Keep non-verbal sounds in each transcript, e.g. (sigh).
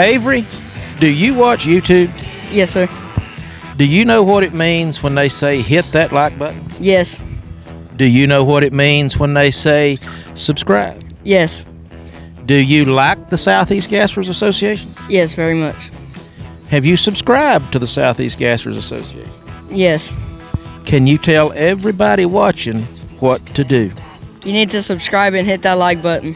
Avery, do you watch YouTube? Yes, sir. Do you know what it means when they say hit that like button? Yes. Do you know what it means when they say subscribe? Yes. Do you like the Southeast Gassers Association? Yes, very much. Have you subscribed to the Southeast Gassers Association? Yes. Can you tell everybody watching what to do? You need to subscribe and hit that like button.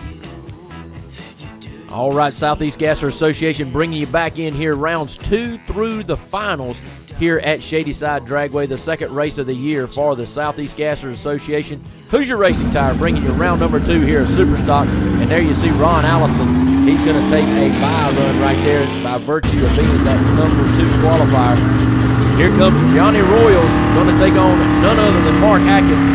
All right, Southeast Gasser Association bringing you back in here, rounds two through the finals here at Shadyside Dragway, the second race of the year for the Southeast Gasser Association. Hoosier Racing Tire bringing you round number two here at Superstock. And there you see Ron Allison. He's going to take a bye run right there by virtue of being that number two qualifier. Here comes Johnny Royals, going to take on none other than Mark Hackett.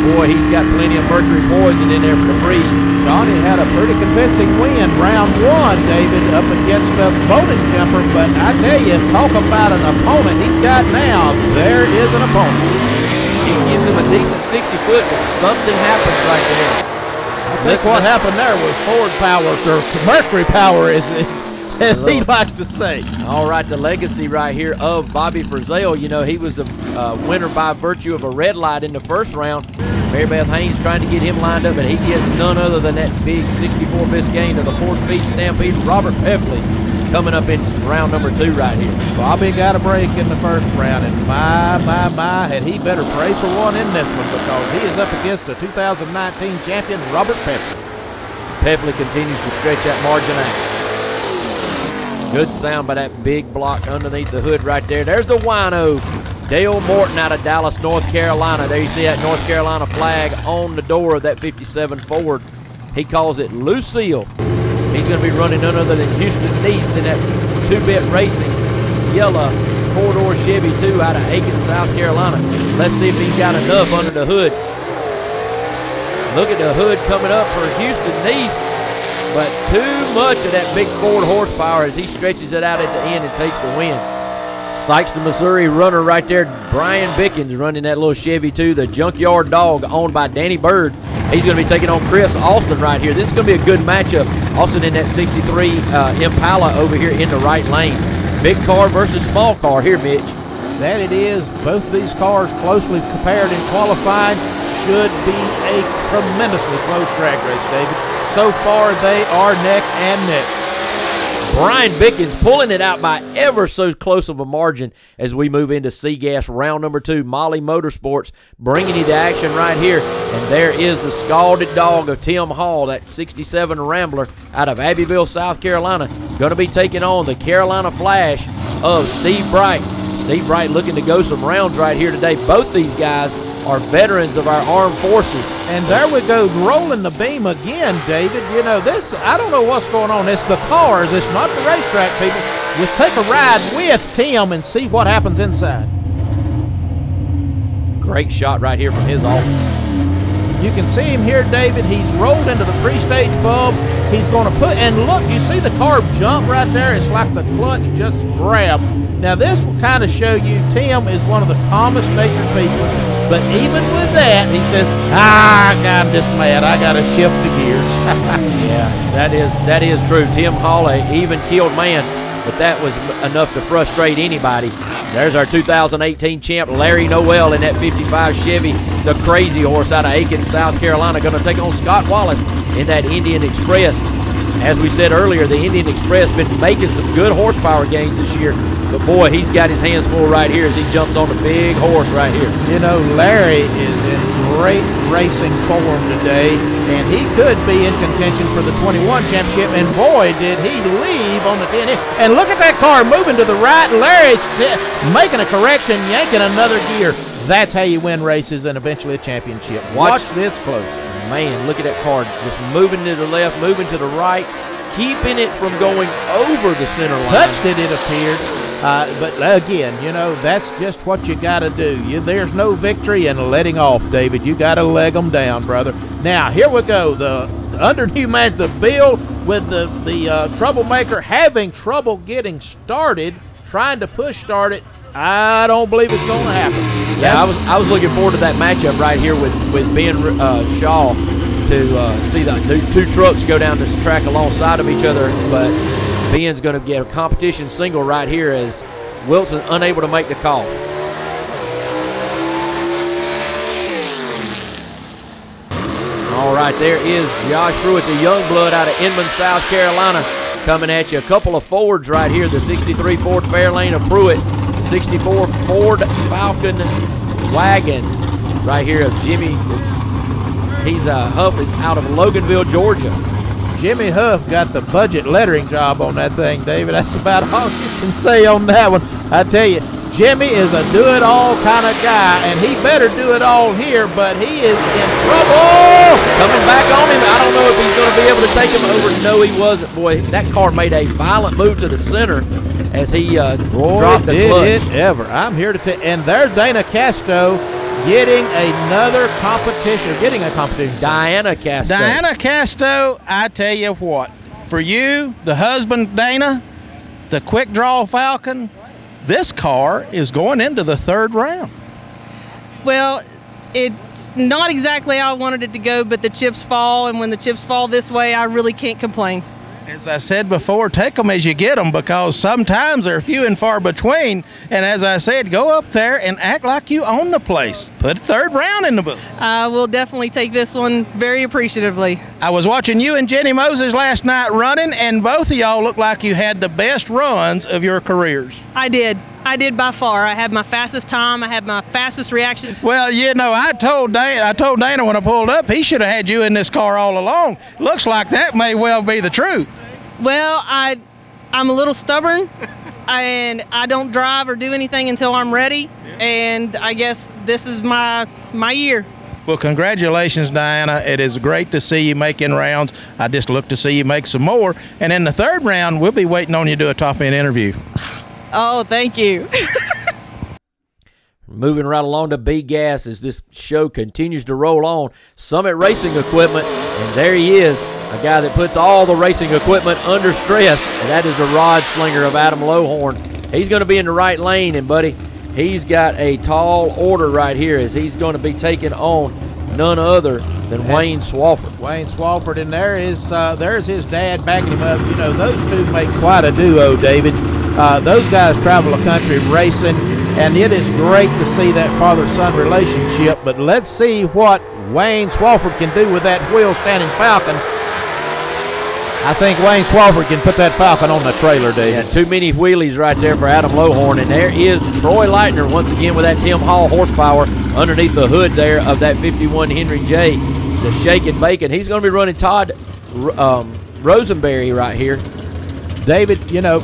Boy, he's got plenty of mercury poison in there for the breeze. Johnny had a pretty convincing win round one, David, up against the Bowden jumper. But I tell you, talk about an opponent he's got now. There is an opponent. He gives him a decent 60 foot, but something happens right there. I think what happened there was Ford power, or Mercury power, is, is (laughs) as he likes to say. All right, the legacy right here of Bobby Frizzell. You know, he was a uh, winner by virtue of a red light in the first round. Mary Beth Haynes trying to get him lined up, and he gets none other than that big 64 Biscayne to the four-speed Stampede, Robert Peffley, coming up in round number two right here. Bobby got a break in the first round, and my, my, my, had he better pray for one in this one because he is up against the 2019 champion, Robert Peffley. Peffley continues to stretch that margin out. Good sound by that big block underneath the hood right there. There's the wino Dale Morton out of Dallas, North Carolina. There you see that North Carolina flag on the door of that 57 Ford. He calls it Lucille. He's going to be running none other than Houston Neese in that two-bit racing yellow four-door Chevy 2 out of Aiken, South Carolina. Let's see if he's got enough under the hood. Look at the hood coming up for Houston Neese, but too much of that big Ford horsepower as he stretches it out at the end and takes the win. Sykes, the Missouri runner right there. Brian Bickens running that little Chevy 2. The Junkyard Dog owned by Danny Bird. He's going to be taking on Chris Austin right here. This is going to be a good matchup. Austin in that 63 uh, Impala over here in the right lane. Big car versus small car here, Mitch. That it is. Both these cars closely compared and qualified. should be a tremendously close drag race, David. So far, they are neck and neck. Brian Bickens pulling it out by ever so close of a margin as we move into C-Gas round number two. Molly Motorsports bringing you the action right here. And there is the scalded dog of Tim Hall, that 67 Rambler out of Abbeville, South Carolina. Going to be taking on the Carolina Flash of Steve Bright. Steve Bright looking to go some rounds right here today. Both these guys are veterans of our armed forces. And there we go, rolling the beam again, David. You know, this, I don't know what's going on. It's the cars, it's not the racetrack, people. Just take a ride with Tim and see what happens inside. Great shot right here from his office. You can see him here, David. He's rolled into the pre-stage bulb. He's going to put, and look, you see the car jump right there? It's like the clutch just grabbed. Now, this will kind of show you Tim is one of the calmest natured people. But even with that, he says, ah, I'm just mad. I got to shift the gears. (laughs) yeah, that is that is true. Tim Hall, even killed man, but that was enough to frustrate anybody. There's our 2018 champ, Larry Noel, in that 55 Chevy, the crazy horse out of Aiken, South Carolina, going to take on Scott Wallace in that Indian Express. As we said earlier, the Indian Express been making some good horsepower gains this year. But boy, he's got his hands full right here as he jumps on the big horse right here. You know, Larry is in great racing form today, and he could be in contention for the 21 championship. And boy, did he leave on the 10. And look at that car moving to the right. Larry's making a correction, yanking another gear. That's how you win races and eventually a championship. Watch, Watch this close. Man, look at that car just moving to the left, moving to the right, keeping it from going over the center line. Touched it, it appeared. Uh, but again, you know, that's just what you got to do. You, there's no victory in letting off, David. You got to leg them down, brother. Now, here we go. The under new man, the bill with the, the uh, troublemaker having trouble getting started, trying to push start it. I don't believe it's going to happen. Yeah, I was I was looking forward to that matchup right here with with Ben uh, Shaw to uh, see the two trucks go down this track alongside of each other, but Ben's going to get a competition single right here as Wilson unable to make the call. All right, there is Josh Pruitt, the young blood out of Inman, South Carolina, coming at you. A couple of Fords right here. The 63 Ford Fairlane of Pruitt, 64 Ford Falcon wagon right here of Jimmy. He's uh, Huff is out of Loganville, Georgia. Jimmy Huff got the budget lettering job on that thing, David. (laughs) That's about all you can say on that one. I tell you, Jimmy is a do-it-all kind of guy, and he better do it all here, but he is in trouble. Coming back on him. I don't know if he's going to be able to take him over. No, he wasn't. Boy, that car made a violent move to the center as he uh, Boy, dropped the did clutch. it ever. I'm here to tell and there's Dana Casto getting another competition, getting a competition. Diana Castro. Diana Casto, I tell you what, for you, the husband Dana, the quick draw Falcon, this car is going into the third round. Well, it's not exactly how I wanted it to go, but the chips fall, and when the chips fall this way, I really can't complain. As I said before, take them as you get them because sometimes they're few and far between. And as I said, go up there and act like you own the place. Put a third round in the books. I will definitely take this one very appreciatively. I was watching you and Jenny Moses last night running, and both of y'all looked like you had the best runs of your careers. I did. I did by far. I had my fastest time. I had my fastest reaction. Well, you know, I told Dana, I told Dana when I pulled up, he should have had you in this car all along. Looks like that may well be the truth. Well, I, I'm a little stubborn, (laughs) and I don't drive or do anything until I'm ready. And I guess this is my my year. Well, congratulations, Diana. It is great to see you making rounds. I just look to see you make some more. And in the third round, we'll be waiting on you to do a top end interview. Oh, thank you. (laughs) Moving right along to B Gas as this show continues to roll on. Summit Racing Equipment, and there he is, a guy that puts all the racing equipment under stress, and that is the rod slinger of Adam Lowhorn. He's going to be in the right lane, and buddy, he's got a tall order right here as he's going to be taking on none other than Wayne Swafford. Wayne Swafford, and there is uh, there's his dad backing him up. You know, those two make quite a duo, David. Uh, those guys travel the country racing, and it is great to see that father-son relationship. But let's see what Wayne Swafford can do with that wheel-standing Falcon. I think Wayne Swafford can put that Falcon on the trailer, Yeah, David. too many wheelies right there for Adam Lowhorn. And there is Troy Leitner once again with that Tim Hall horsepower underneath the hood there of that 51 Henry J. The shaking bacon. He's going to be running Todd um, Rosenberry right here. David, you know,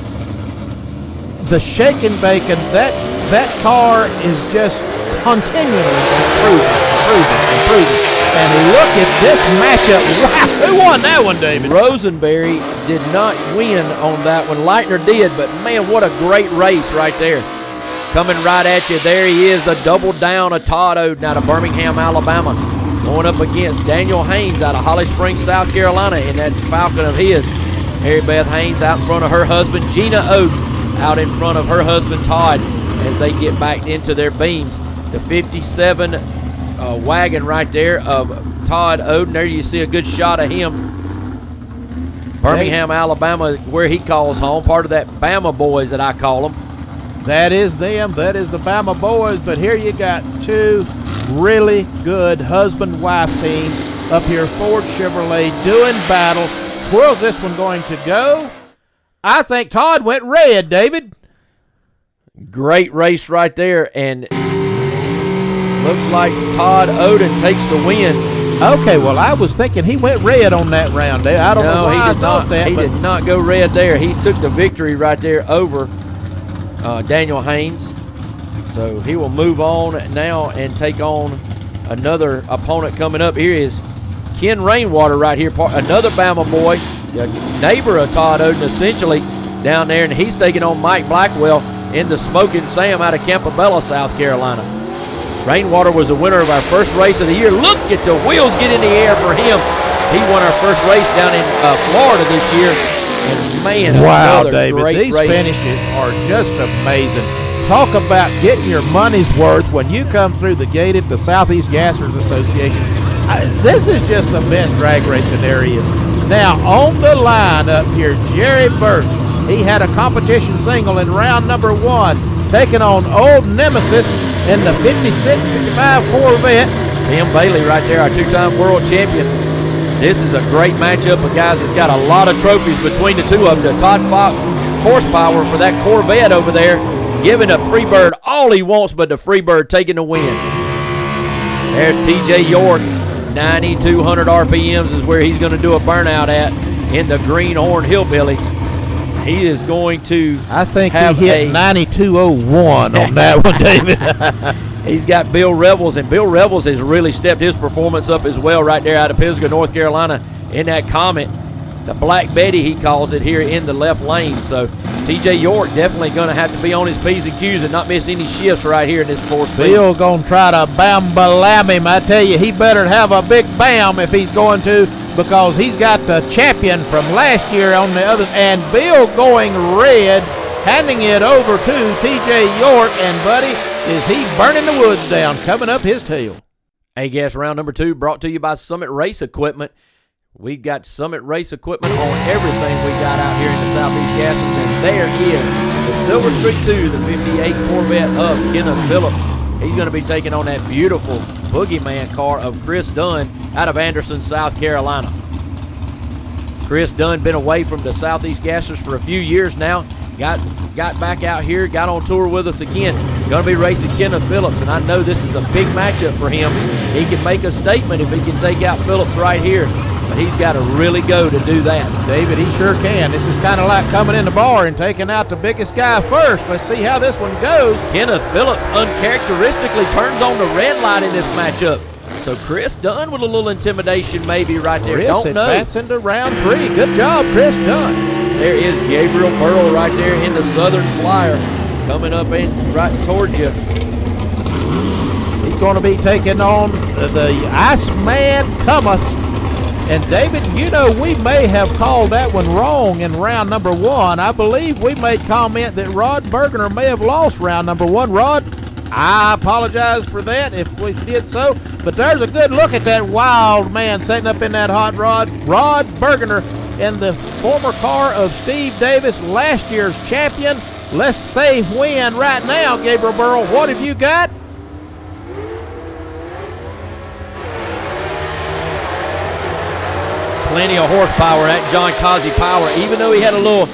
the shaken bacon, that that car is just continually improving, improving, improving. And look at this matchup. Wow, (laughs) who won that one, David? Rosenberry did not win on that one. Leitner did, but man, what a great race right there. Coming right at you. There he is, a double down of Todd Oden out of Birmingham, Alabama. Going up against Daniel Haynes out of Holly Springs, South Carolina in that Falcon of his. Mary Beth Haynes out in front of her husband, Gina Oden, out in front of her husband, Todd, as they get back into their beams. The 57 uh, wagon right there of Todd Oden. There you see a good shot of him. Birmingham, Alabama, where he calls home. Part of that Bama boys that I call them. That is them. That is the Bama boys. But here you got two really good husband-wife teams up here. Ford Chevrolet doing battle. Where's this one going to go? I think Todd went red, David. Great race right there, and looks like Todd Oden takes the win. Okay, well, I was thinking he went red on that round. I don't know No, why he I did thought not. that. he but did not go red there. He took the victory right there over uh, Daniel Haynes. So he will move on now and take on another opponent coming up. Here is Ken Rainwater right here, another Bama boy, a neighbor of Todd Oden essentially down there, and he's taking on Mike Blackwell in the Smoking Sam out of Campobello, South Carolina. Rainwater was the winner of our first race of the year. Look at the wheels get in the air for him. He won our first race down in uh, Florida this year. And man, wow, David, these race. finishes are just amazing. Talk about getting your money's worth when you come through the gate at the Southeast Gassers Association. I, this is just the best drag racing there is. Now, on the line up here, Jerry Birch. He had a competition single in round number one, taking on Old Nemesis in the 56-55 Corvette. Tim Bailey right there, our two-time world champion. This is a great matchup of guys that's got a lot of trophies between the two of them. The Todd Fox horsepower for that Corvette over there, giving a Freebird all he wants, but the Freebird taking the win. There's TJ York, 9,200 RPMs is where he's going to do a burnout at in the Greenhorn Hillbilly. He is going to. I think have he hit 9201 on that one, (laughs) David. He's got Bill Revels, and Bill Revels has really stepped his performance up as well right there out of Pisgah, North Carolina, in that Comet. The Black Betty, he calls it here in the left lane. So TJ York definitely going to have to be on his P's and Q's and not miss any shifts right here in this fourth speed. Bill gonna try to bam balam him. I tell you, he better have a big bam if he's going to, because he's got the champion from last year on the other. And Bill going red, handing it over to T.J. York, and buddy, is he burning the woods down, coming up his tail. A gas round number two brought to you by Summit Race Equipment. We've got Summit Race Equipment on everything we got out here in the Southeast Gassers, and there is the Silver Streak 2, the 58 Corvette of Kenneth Phillips. He's going to be taking on that beautiful Boogeyman car of Chris Dunn out of Anderson, South Carolina. Chris Dunn been away from the Southeast Gassers for a few years now. Got got back out here, got on tour with us again. Going to be racing Kenneth Phillips, and I know this is a big matchup for him. He can make a statement if he can take out Phillips right here, but he's got to really go to do that. David, he sure can. This is kind of like coming in the bar and taking out the biggest guy first. Let's see how this one goes. Kenneth Phillips uncharacteristically turns on the red light in this matchup. So Chris Dunn with a little intimidation maybe right there. Chris Don't know. advancing to round three. Good job, Chris Dunn. There is Gabriel Burrow right there in the Southern Flyer coming up in right towards you. He's going to be taking on the Iceman Cometh. And David, you know, we may have called that one wrong in round number one. I believe we made comment that Rod Bergener may have lost round number one. Rod, I apologize for that if we did so. But there's a good look at that wild man setting up in that hot rod. Rod Bergener in the former car of Steve Davis, last year's champion. Let's say when right now, Gabriel Burrow. What have you got? Plenty of horsepower at Jon Kaase Power, even though he had a little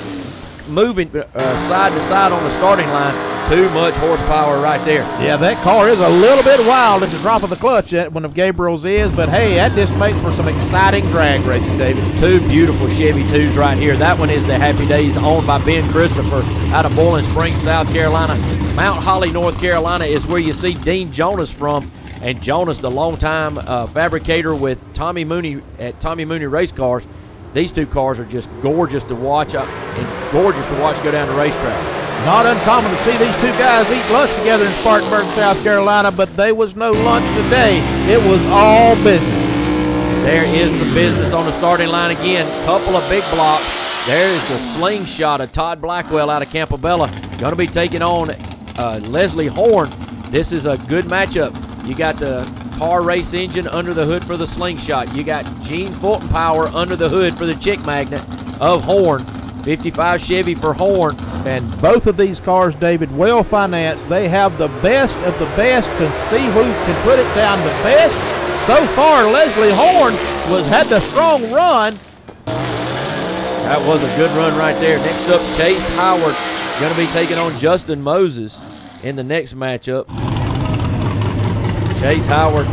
moving uh, side to side on the starting line. Too much horsepower right there. Yeah, that car is a little bit wild at the drop of the clutch, that one of Gabriel's is, but hey, that just makes for some exciting drag racing, David. Two beautiful Chevy 2s right here. That one is the Happy Days owned by Ben Christopher out of Boiling Springs, South Carolina. Mount Holly, North Carolina is where you see Dean Jonas from. And Jonas, the longtime uh, fabricator with Tommy Mooney at Tommy Mooney Race Cars. These two cars are just gorgeous to watch uh, and gorgeous to watch go down the racetrack. Not uncommon to see these two guys eat lunch together in Spartanburg, South Carolina, but there was no lunch today. It was all business. There is some business on the starting line again. Couple of big blocks. There is the slingshot of Todd Blackwell out of Campobello. Going to be taking on uh, Leslie Horn. This is a good matchup. You got the car race engine under the hood for the slingshot. You got Gene Fulton Power under the hood for the chick magnet of Horn. 55 Chevy for Horn. And both of these cars, David, well financed. They have the best of the best and see who can put it down the best. So far, Leslie Horn was had the strong run. That was a good run right there. Next up, Chase Howard going to be taking on Justin Moses in the next matchup. Chase Howard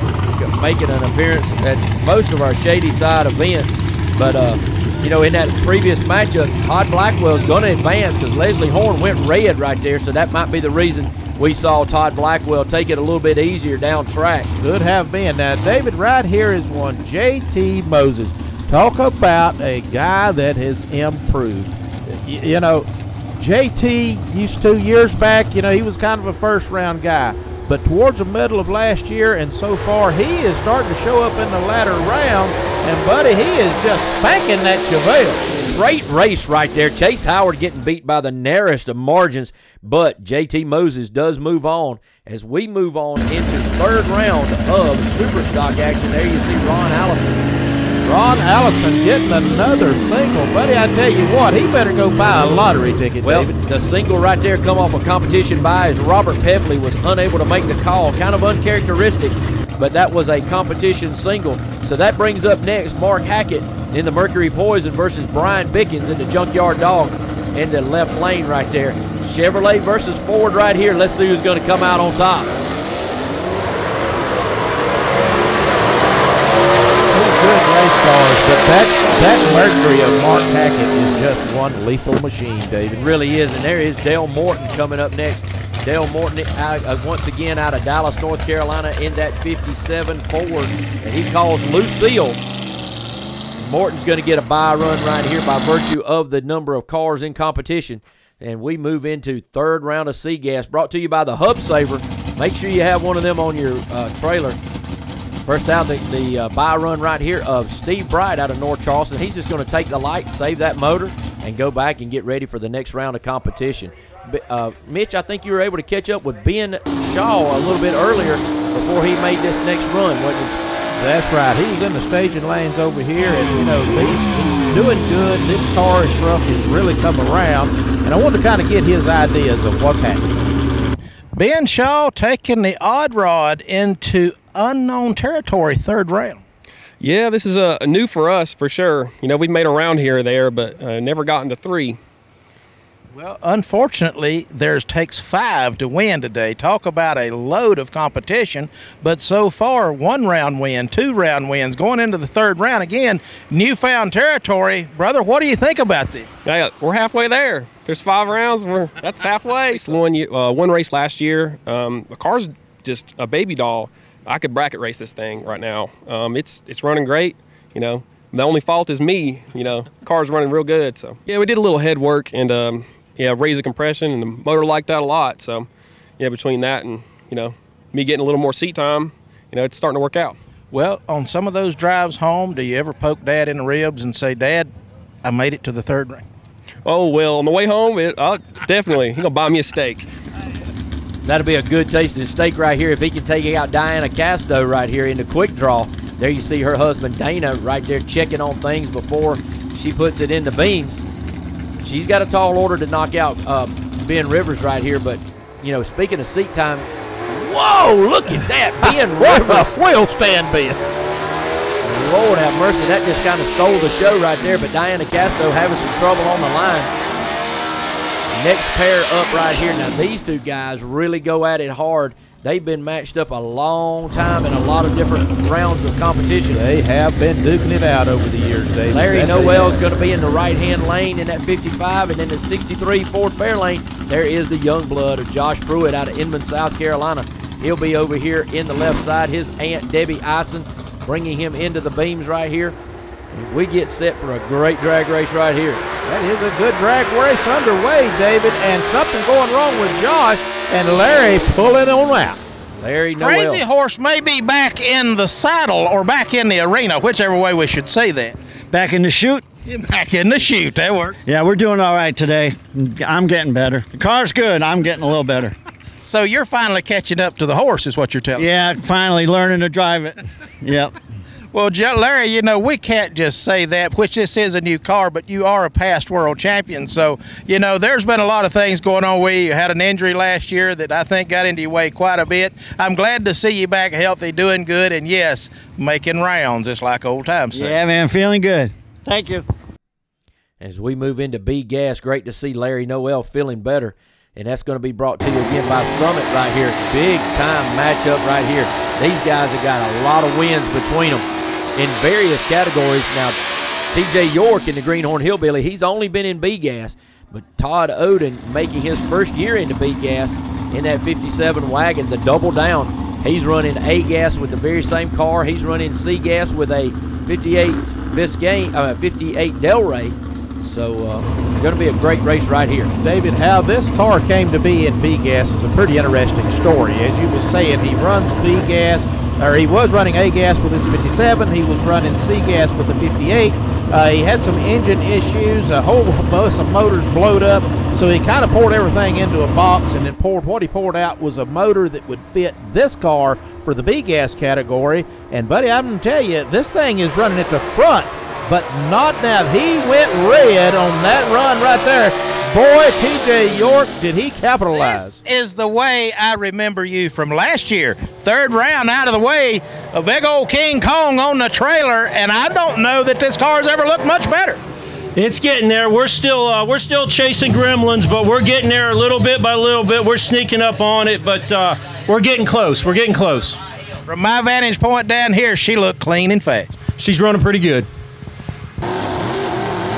making an appearance at most of our Shady Side events, but uh, you know, in that previous matchup, Todd Blackwell's going to advance because Leslie Horn went red right there, so that might be the reason we saw Todd Blackwell take it a little bit easier down track. Could have been. Now, David, right here is one JT Moses. Talk about a guy that has improved. You know, JT used to years back, you know, he was kind of a first round guy. But towards the middle of last year and so far, he is starting to show up in the latter rounds. And, buddy, he is just spanking that Chevelle. Great race right there. Chase Howard getting beat by the narrowest of margins, but JT Moses does move on as we move on into third round of super stock action. There you see Ron Allison. Ron Allison getting another single. Buddy, I tell you what, he better go buy a lottery ticket, Well, David. the single right there come off a competition by as Robert Peffley was unable to make the call. Kind of uncharacteristic, but that was a competition single. So that brings up next Mark Hackett in the Mercury Poison versus Brian Bickens in the Junkyard Dog in the left lane right there. Chevrolet versus Ford right here. Let's see who's going to come out on top. Two good race cars, but that, that Mercury of Mark Hackett is just one lethal machine, David. Really is. And there is Dale Morton coming up next. Dale Morton, out, uh, once again, out of Dallas, North Carolina, in that 57 Ford. And he calls Lucille. Morton's going to get a bye run right here by virtue of the number of cars in competition. And we move into third round of C-Gas, brought to you by the Hub Saver. Make sure you have one of them on your uh, trailer. First out, the, the uh, bye run right here of Steve Bright out of North Charleston. He's just going to take the light, save that motor, and go back and get ready for the next round of competition. Uh, Mitch, I think you were able to catch up with Ben Shaw a little bit earlier before he made this next run. wasn't? That's right. He was in the staging lanes over here, and you know he's, he's doing good. This car and truck has really come around, and I wanted to kind of get his ideas of what's happening. Ben Shaw taking the odd rod into unknown territory, third round. Yeah, this is a, a new for us for sure. You know, we've made a round here or there, but uh, never gotten to three. Well, unfortunately, there's takes five to win today. Talk about a load of competition, but so far, one round win, two round wins, going into the third round again, newfound territory. Brother, what do you think about this? Yeah, we're halfway there. There's five rounds. We're that's halfway. (laughs) One ye- uh, one race last year. Um, the car's just a baby doll. I could bracket race this thing right now. Um, it's it's running great. You know, the only fault is me. You know, car's running real good. So yeah, we did a little head work and um, yeah, raise the compression and the motor liked that a lot. So yeah, between that and you know me getting a little more seat time, you know, it's starting to work out. Well, on some of those drives home, do you ever poke Dad in the ribs and say, "Dad, I made it to the third round"? Oh well, on the way home, it I'll, definitely he gonna buy me a steak. That'll be a good tasting steak right here if he can take out Diana Casto right here in the quick draw. There you see her husband Dana right there checking on things before she puts it in the beams. She's got a tall order to knock out uh, Ben Rivers right here, but you know, speaking of seat time, whoa, look at that, (laughs) Ben Rivers. a wheel stand, Ben. Lord have mercy, that just kind of stole the show right there. But Diana Castro having some trouble on the line. Next pair up right here. Now these two guys really go at it hard. They've been matched up a long time in a lot of different rounds of competition. They have been duking it out over the years, David. Larry Noel's going to be in the right-hand lane in that 55, and then the 63 Ford Fairlane. There is the young blood of Josh Pruitt out of Inman, South Carolina. He'll be over here in the left side. His aunt Debbie Ison bringing him into the beams right here. And we get set for a great drag race right here. That is a good drag race underway, David, and something going wrong with Josh and Larry pulling on out. Larry Noel. Crazy Horse may be back in the saddle or back in the arena, whichever way we should say that. Back in the chute? (laughs) Back in the chute, that works. Yeah, we're doing all right today. I'm getting better. The car's good. I'm getting a little better. So you're finally catching up to the horse, is what you're telling me. Yeah, finally learning to drive it. Yep. Well, Larry, you know, we can't just say that, which this is a new car, but you are a past world champion. So, you know, there's been a lot of things going on with you. You had an injury last year that I think got into your way quite a bit. I'm glad to see you back healthy, doing good, and yes, making rounds, just like old times say. Yeah, man, feeling good. Thank you. As we move into B gas, great to see Larry Noel feeling better. And that's going to be brought to you again by Summit right here. Big time matchup right here. These guys have got a lot of wins between them in various categories. Now, TJ York in the Greenhorn Hillbilly, he's only been in B gas, but Todd Oden making his first year into B gas in that 57 wagon, the double down. He's running A gas with the very same car. He's running C gas with a 58 Biscayne, uh, 58 Delray. So, uh, going to be a great race right here. David, how this car came to be in B gas is a pretty interesting story. As you were saying, he runs B gas, or he was running A gas with his 57. He was running C gas with the 58. Uh, he had some engine issues. A whole (laughs) bunch of motors blowed up, so he kind of poured everything into a box and then poured what he poured out was a motor that would fit this car for the B gas category. And buddy, I'm gonna tell you, this thing is running at the front, but not now. He went red on that run right there. Boy, TJ York, did he capitalize? This is the way I remember you from last year. Third round out of the way, a big old King Kong on the trailer, and I don't know that this car's ever looked much better. It's getting there. We're still uh, we're still chasing gremlins, but we're getting there a little bit by little bit. We're sneaking up on it, but uh, we're getting close. We're getting close. From my vantage point down here, she looked clean and fast. She's running pretty good.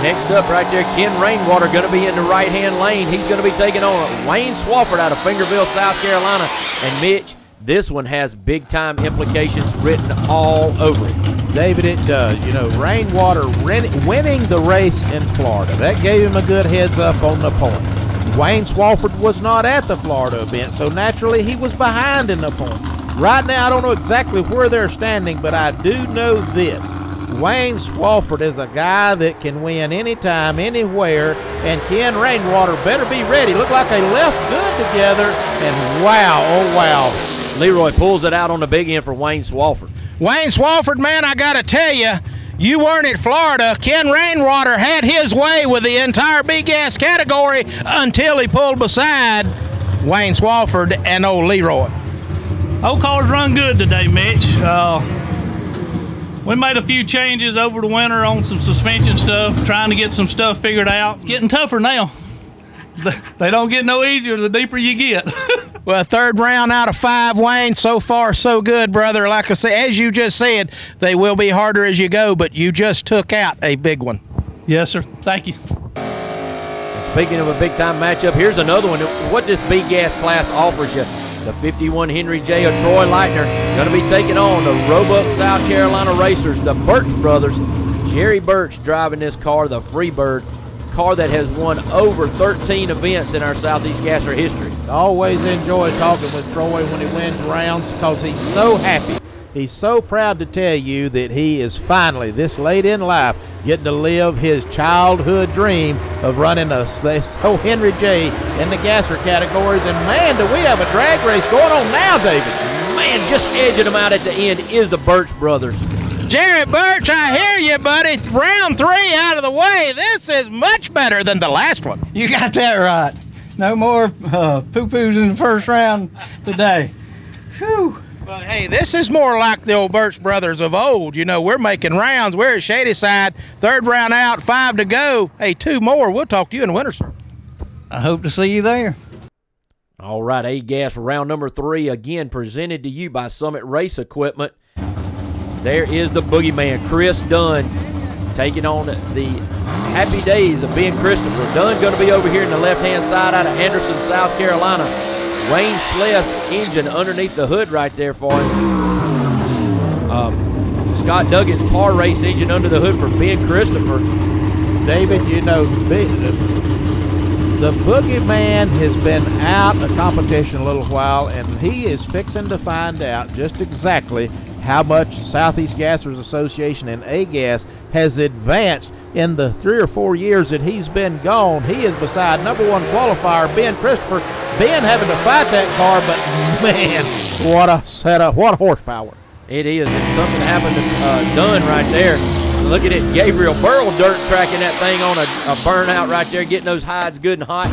Next up, right there, Ken Rainwater going to be in the right hand lane. He's going to be taking on Wayne Swafford out of Fingerville, South Carolina. And Mitch, this one has big time implications written all over it. David, it does. You know, Rainwater winning the race in Florida. That gave him a good heads up on the point. Wayne Swafford was not at the Florida event, so naturally he was behind in the point. Right now, I don't know exactly where they're standing, but I do know this. Wayne Swafford is a guy that can win anytime, anywhere, and Ken Rainwater better be ready. Look like they left good together, and wow, oh wow. Leroy pulls it out on the big end for Wayne Swafford. Wayne Swafford, man, I got to tell you, you weren't at Florida. Ken Rainwater had his way with the entire B gas category until he pulled beside Wayne Swafford and old Leroy. Old cars run good today, Mitch. Uh, we made a few changes over the winter on some suspension stuff, trying to get some stuff figured out. Getting tougher now. (laughs) They don't get no easier the deeper you get. (laughs) well, third round out of five, Wayne. So far, so good, brother. Like I said, as you just said, they will be harder as you go, but you just took out a big one. Yes, sir. Thank you. Speaking of a big time matchup, here's another one. What this B gas class offers you the 51 Henry J of Troy Lightner going to be taking on the Roebuck, South Carolina racers, the Birch brothers. Jerry Birch driving this car, the Freebird, car that has won over 13 events in our Southeast Gasser history. always enjoy talking with Troy when he wins rounds because he's so happy He's so proud to tell you that he is finally, this late in life, getting to live his childhood dream of running a so (laughs) Henry J in the gasser categories. And man, do we have a drag race going on now, David? Man, just edging them out at the end is the Birch brothers. Jared Birch, I hear you, buddy. It's round three out of the way. This is much better than the last one. You got that right. No more uh, poo-poos in the first round today. Whew. Well, hey, this is more like the old Birch brothers of old. You know, we're making rounds. We're at Shady Side. third round out, five to go. Hey, two more. We'll talk to you in the winter, sir. I hope to see you there. All right, A Gas round number three, again presented to you by Summit Race Equipment. There is the boogeyman, Chris Dunn, taking on the happy days of Ben Christopher. Dunn going to be over here in the left hand side out of Anderson, South Carolina. Wayne Schless engine underneath the hood right there for him. Um, Scott Duggan's par race engine under the hood for Ben Christopher. David, you know, the boogeyman has been out of competition a little while, and he is fixing to find out just exactly how much Southeast Gassers Association and A-Gas has advanced in the three or four years that he's been gone. He is beside number one qualifier, Ben Christopher. Ben having to fight that car, but man, what a setup, what a horsepower. It is, and something happened to uh, Dunn right there. Look at it, Gabriel Burl dirt tracking that thing on a, a burnout right there, getting those hides good and hot.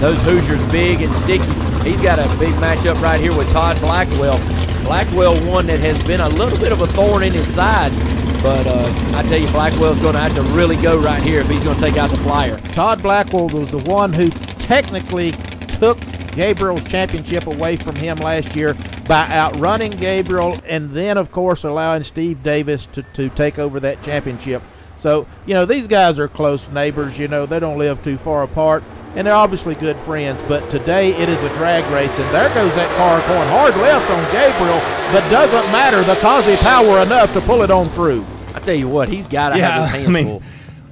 Those Hoosiers big and sticky. He's got a big matchup right here with Todd Blackwell. Blackwell one that has been a little bit of a thorn in his side, but uh, I tell you, Blackwell's going to have to really go right here if he's going to take out the flyer. Todd Blackwell was the one who technically took Gabriel's championship away from him last year by outrunning Gabriel and then, of course, allowing Steve Davis to, to take over that championship. So, you know, these guys are close neighbors. You know, they don't live too far apart and they're obviously good friends. But today it is a drag race, and there goes that car going hard left on Gabriel, but doesn't matter because he power enough to pull it on through. I tell you what, he's got to yeah, have his hands I mean, full.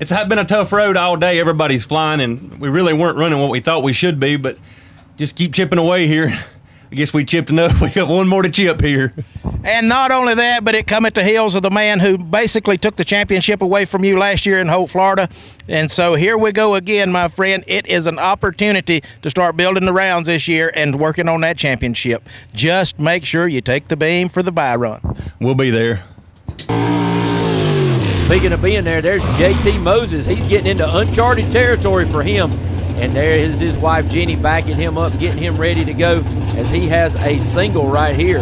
It's been a tough road all day. Everybody's flying, and we really weren't running what we thought we should be, but just keep chipping away here. (laughs) I guess we chipped enough. (laughs) We got one more to chip here. And not only that, but it come at the heels of the man who basically took the championship away from you last year in Holt, Florida. And so here we go again, my friend. It is an opportunity to start building the rounds this year and working on that championship. Just make sure you take the beam for the bye run. We'll be there. Speaking of being there, there's JT Moses. He's getting into uncharted territory for him. And there is his wife Jenny backing him up, getting him ready to go as he has a single right here.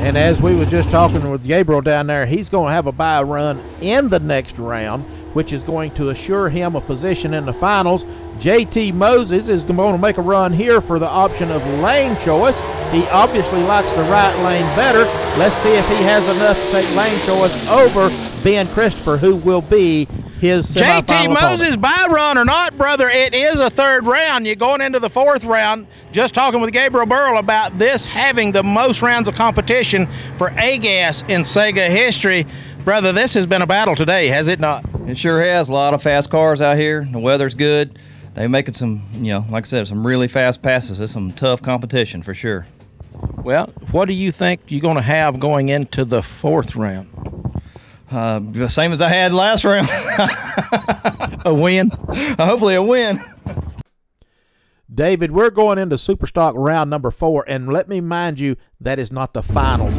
And as we were just talking with Gabriel down there, he's going to have a bye run in the next round, which is going to assure him a position in the finals. JT Moses is going to make a run here for the option of lane choice. He obviously likes the right lane better. Let's see if he has enough to take lane choice over Ben Christopher, who will be his JT Moses opponent. bye run or not, brother, it is a third round. You're going into the fourth round. Just talking with Gabriel Burl about this having the most rounds of competition for AGAS in Sega history. Brother, this has been a battle today, has it not? It sure has. A lot of fast cars out here. The weather's good. They're making some, you know, like I said, some really fast passes. It's some tough competition for sure. Well, what do you think you're going to have going into the fourth round? Uh, the same as I had last round. (laughs) a win. hopefully, a win. David, we're going into Superstock round number four, and let me mind you, that is not the finals.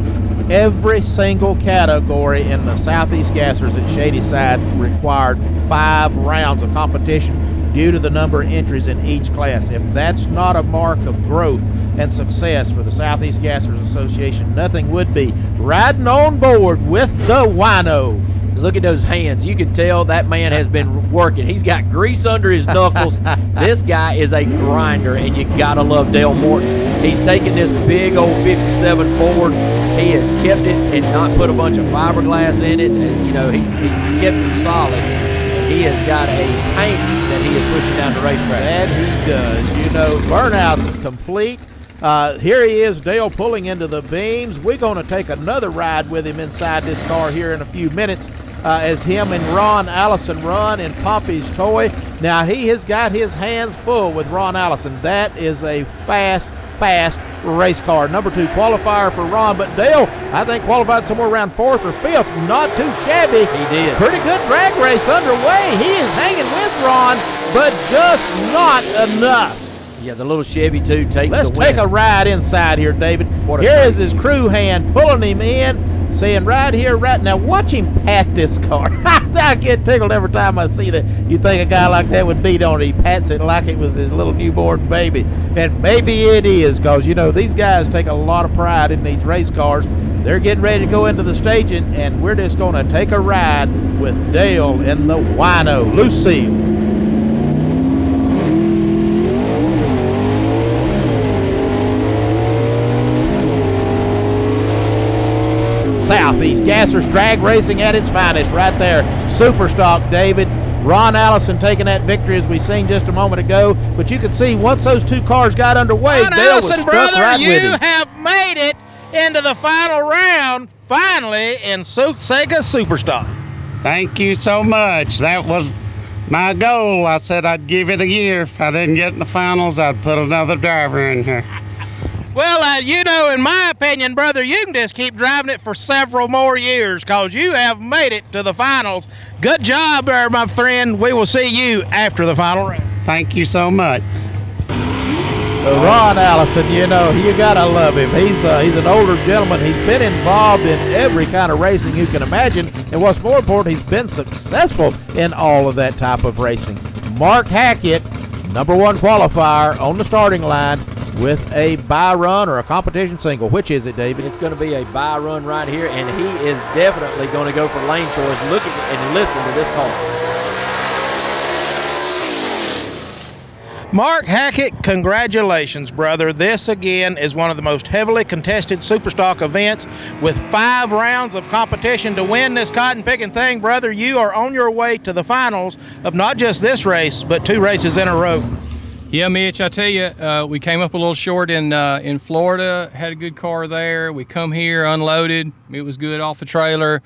Every single category in the Southeast Gassers at Shady Side required five rounds of competition due to the number of entries in each class. If that's not a mark of growth and success for the Southeast Gassers Association, nothing would be. Riding on board with the Wino. Look at those hands. You can tell that man has been working. He's got grease under his knuckles. (laughs) this guy is a grinder, and you gotta love Dale Morton. He's taken this big old 57 Ford. He has kept it and not put a bunch of fiberglass in it. And, you know, he's, he's kept it solid. And he has got a tank that he is pushing down the racetrack. That he does. You know, burnout's complete. Uh, here he is, Dale pulling into the beams. We're going to take another ride with him inside this car here in a few minutes uh, as him and Ron Allison run in Poppy's toy. Now, he has got his hands full with Ron Allison. That is a fast, fast race car. Number two qualifier for Ron, but Dale, I think, qualified somewhere around fourth or fifth. Not too shabby. He did. Pretty good drag race underway. He is hanging with Ron, but just not enough. Yeah, the little Chevy 2 takes Let's take a ride inside here, David. Here is his crew hand pulling him in, saying right here, right now. Watch him pat this car. (laughs) I get tickled every time I see that. You think a guy like that would beat on it? He pats it like it was his little newborn baby, and maybe it is, cause you know these guys take a lot of pride in these race cars. They're getting ready to go into the staging, and we're just going to take a ride with Dale in the Wino. Lucille. Southeast Gassers drag racing at its finest right there. Superstock, David. Ron Allison taking that victory as we seen just a moment ago. But you can see once those two cars got underway, Ron Dale was stuck brother, right you with him. have made it into the final round, finally, in Su- Sega Superstock. Thank you so much. That was my goal. I said I'd give it a year. If I didn't get in the finals, I'd put another driver in here. Well, uh, you know, in my opinion, brother, you can just keep driving it for several more years because you have made it to the finals. Good job there, my friend. We will see you after the final round. Thank you so much. Ron Allison, you know, you gotta love him. He's uh, he's an older gentleman. He's been involved in every kind of racing you can imagine, and what's more important, he's been successful in all of that type of racing. Mark Hackett, number one qualifier on the starting line with a bye run or a competition single. Which is it, David? It's going to be a bye run right here, and he is definitely going to go for lane choice. Look at and listen to this call. Mark Hackett, congratulations, brother. This again is one of the most heavily contested Superstock events with five rounds of competition to win this cotton picking thing, brother. You are on your way to the finals of not just this race, but two races in a row. Yeah, Mitch, I tell you, uh, we came up a little short in uh, in Florida. Had a good car there. We come here unloaded. It was good off the trailer.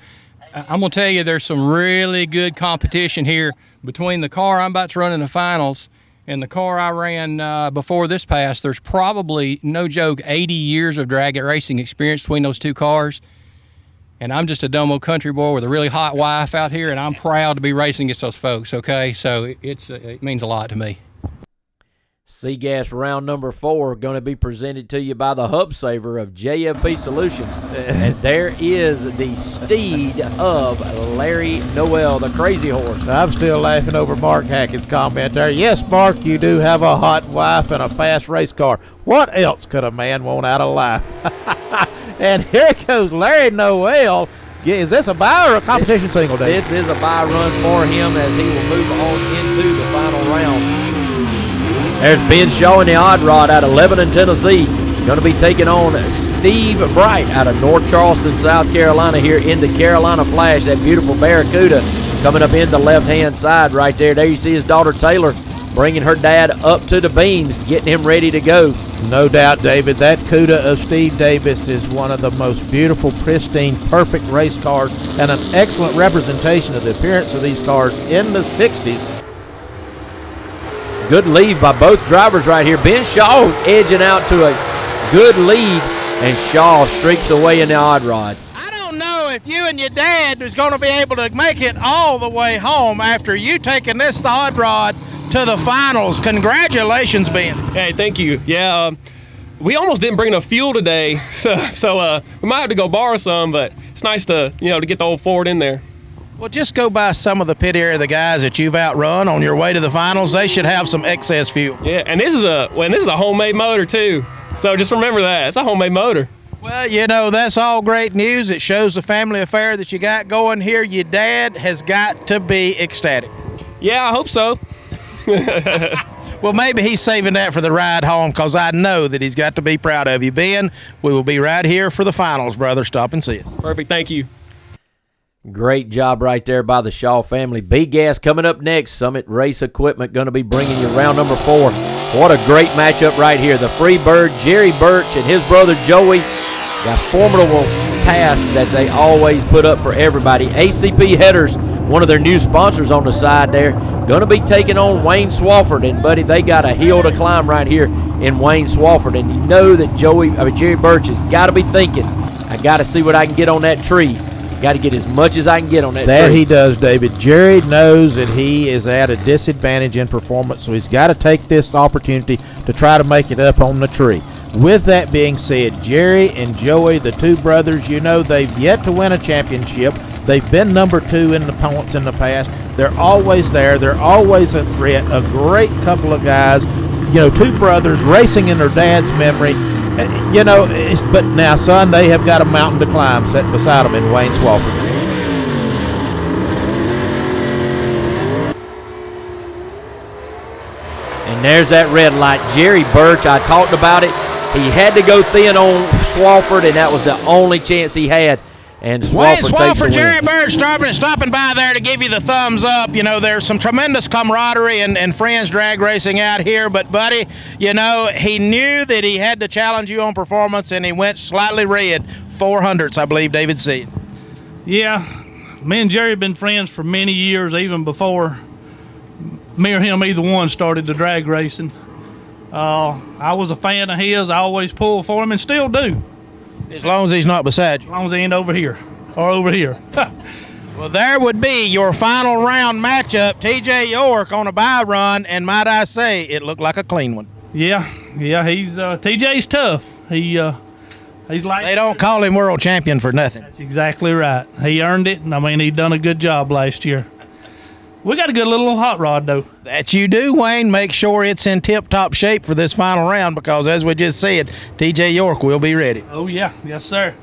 I'm gonna tell you, there's some really good competition here between the car I'm about to run in the finals And the car I ran uh, before this pass, there's probably no joke 80 years of drag racing experience between those two cars. And I'm just a dumb old country boy with a really hot wife out here, and I'm proud to be racing against those folks. Okay, so it's uh, it means a lot to me. Gas round number four going to be presented to you by the Hub Saver of JFP Solutions. and there is the steed of Larry Noel, the crazy horse. I'm still laughing over Mark Hackett's comment there. Yes, Mark, you do have a hot wife and a fast race car. What else could a man want out of life? (laughs) and here goes Larry Noel. Is this a bye or a competition single day? This is a bye run for him as he will move on into the final round. There's Ben Shaw in the odd rod out of Lebanon, Tennessee. Going to be taking on Steve Bright out of North Charleston, South Carolina here in the Carolina Flash. That beautiful Barracuda coming up in the left-hand side right there. There you see his daughter Taylor bringing her dad up to the beams, getting him ready to go. No doubt, David. That CUDA of Steve Davis is one of the most beautiful, pristine, perfect race cars and an excellent representation of the appearance of these cars in the 60s Good lead by both drivers right here. Ben Shaw edging out to a good lead, and Shaw streaks away in the odd rod. I don't know if you and your dad is going to be able to make it all the way home after you taking this odd rod to the finals. Congratulations, Ben. Hey, thank you. Yeah. Um, we almost didn't bring enough fuel today, (laughs) so so uh, we might have to go borrow some. But it's nice to you know to get the old Ford in there. Well, just go by some of the pit area the guys that you've outrun on your way to the finals. They should have some excess fuel. Yeah, and this is a well, this is a homemade motor too. So just remember that it's a homemade motor. Well, you know that's all great news. It shows the family affair that you got going here. Your dad has got to be ecstatic. Yeah, I hope so. (laughs) well, maybe he's saving that for the ride home because I know that he's got to be proud of you. Ben, we will be right here for the finals, brother. Stop and see us. Perfect. Thank you. Great job right there by the Shaw family. B Gas coming up next. Summit Race Equipment going to be bringing you round number four. What a great matchup right here. The free bird, Jerry Birch, and his brother Joey. Got formidable task that they always put up for everybody. ACP Headers, one of their new sponsors on the side there, going to be taking on Wayne Swafford. And, buddy, they got a hill to climb right here in Wayne Swafford. And you know that Joey, I mean, Jerry Birch has got to be thinking, I got to see what I can get on that tree Got to get as much as I can get on that. That tree. he does, David. Jerry knows that he is at a disadvantage in performance, so he's got to take this opportunity to try to make it up on the tree. With that being said, Jerry and Joey, the two brothers, you know they've yet to win a championship. They've been number two in the points in the past. They're always there. They're always a threat. A great couple of guys. You know, two brothers racing in their dad's memory Uh, you know, but now, son, they have got a mountain to climb set beside them in Wayne Swafford. And there's that red light. Jerry Birch, I talked about it. He had to go thin on Swafford, and that was the only chance he had and Swafford, Swafford Jerry Birch stopping, stopping by there to give you the thumbs up. You know, there's some tremendous camaraderie and, and friends drag racing out here. But, buddy, you know, he knew that he had to challenge you on performance, and he went slightly red. 400s, I believe David said. Yeah, me and Jerry have been friends for many years, even before me or him, either one, started the drag racing. Uh, I was a fan of his. I always pulled for him and still do. As long as he's not beside you. As long as he ain't over here or over here. (laughs) well, there would be your final round matchup. TJ York on a bye run, and might I say, it looked like a clean one. Yeah, yeah, he's uh, TJ's tough. He uh, he's like they don't call him world champion for nothing. That's exactly right. He earned it, and I mean he done a good job last year. We got a good little hot rod though. That you do, Wayne. Make sure it's in tip-top shape for this final round because, as we just said, TJ York will be ready. Oh yeah, yes sir.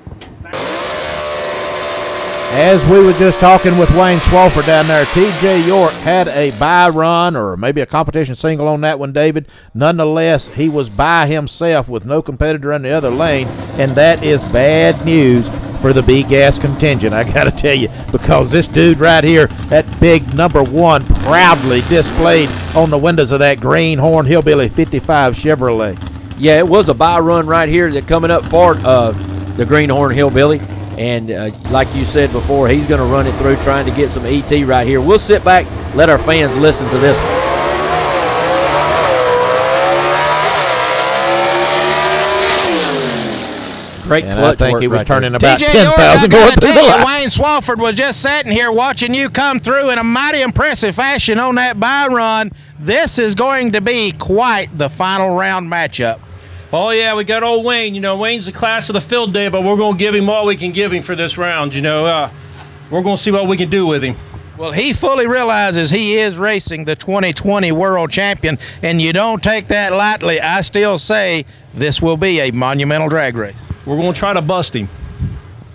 As we were just talking with Wayne Swafford down there, TJ York had a bye run or maybe a competition single on that one, David. Nonetheless, he was by himself with no competitor in the other lane, and that is bad news for the B gas contingent. I got to tell you, because this dude right here, that big number one, proudly displayed on the windows of that Greenhorn Hillbilly 55 Chevrolet. Yeah, it was a bye run right here that coming up for uh, the Greenhorn Hillbilly. And uh, like you said before, he's going to run it through trying to get some ET right here. We'll sit back, let our fans listen to this one. Great and I think work he was right there. turning about TJ, ten York, thousand I going through the line. Wayne Swafford was just sitting here watching you come through in a mighty impressive fashion on that bye run. This is going to be quite the final round matchup. Oh yeah, we got old Wayne. You know, Wayne's the class of the field day, but we're gonna give him all we can give him for this round. You know, uh, we're gonna see what we can do with him. Well, he fully realizes he is racing the 2020 world champion, and you don't take that lightly. I still say this will be a monumental drag race. We're gonna try to bust him.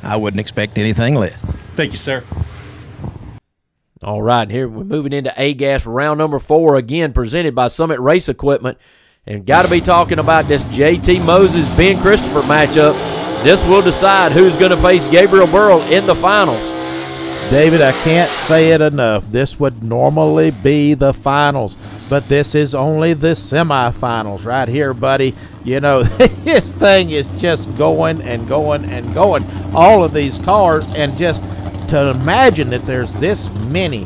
I wouldn't expect anything less. Thank you, sir. All right, here we're moving into A gas round number four again, presented by Summit Race Equipment. And got to be talking about this JT Moses Ben Christopher matchup. This will decide who's going to face Gabriel Burrow in the finals. David, I can't say it enough. This would normally be the finals, but this is only the semifinals right here, buddy. You know, (laughs) this thing is just going and going and going. All of these cars, and just to imagine that there's this many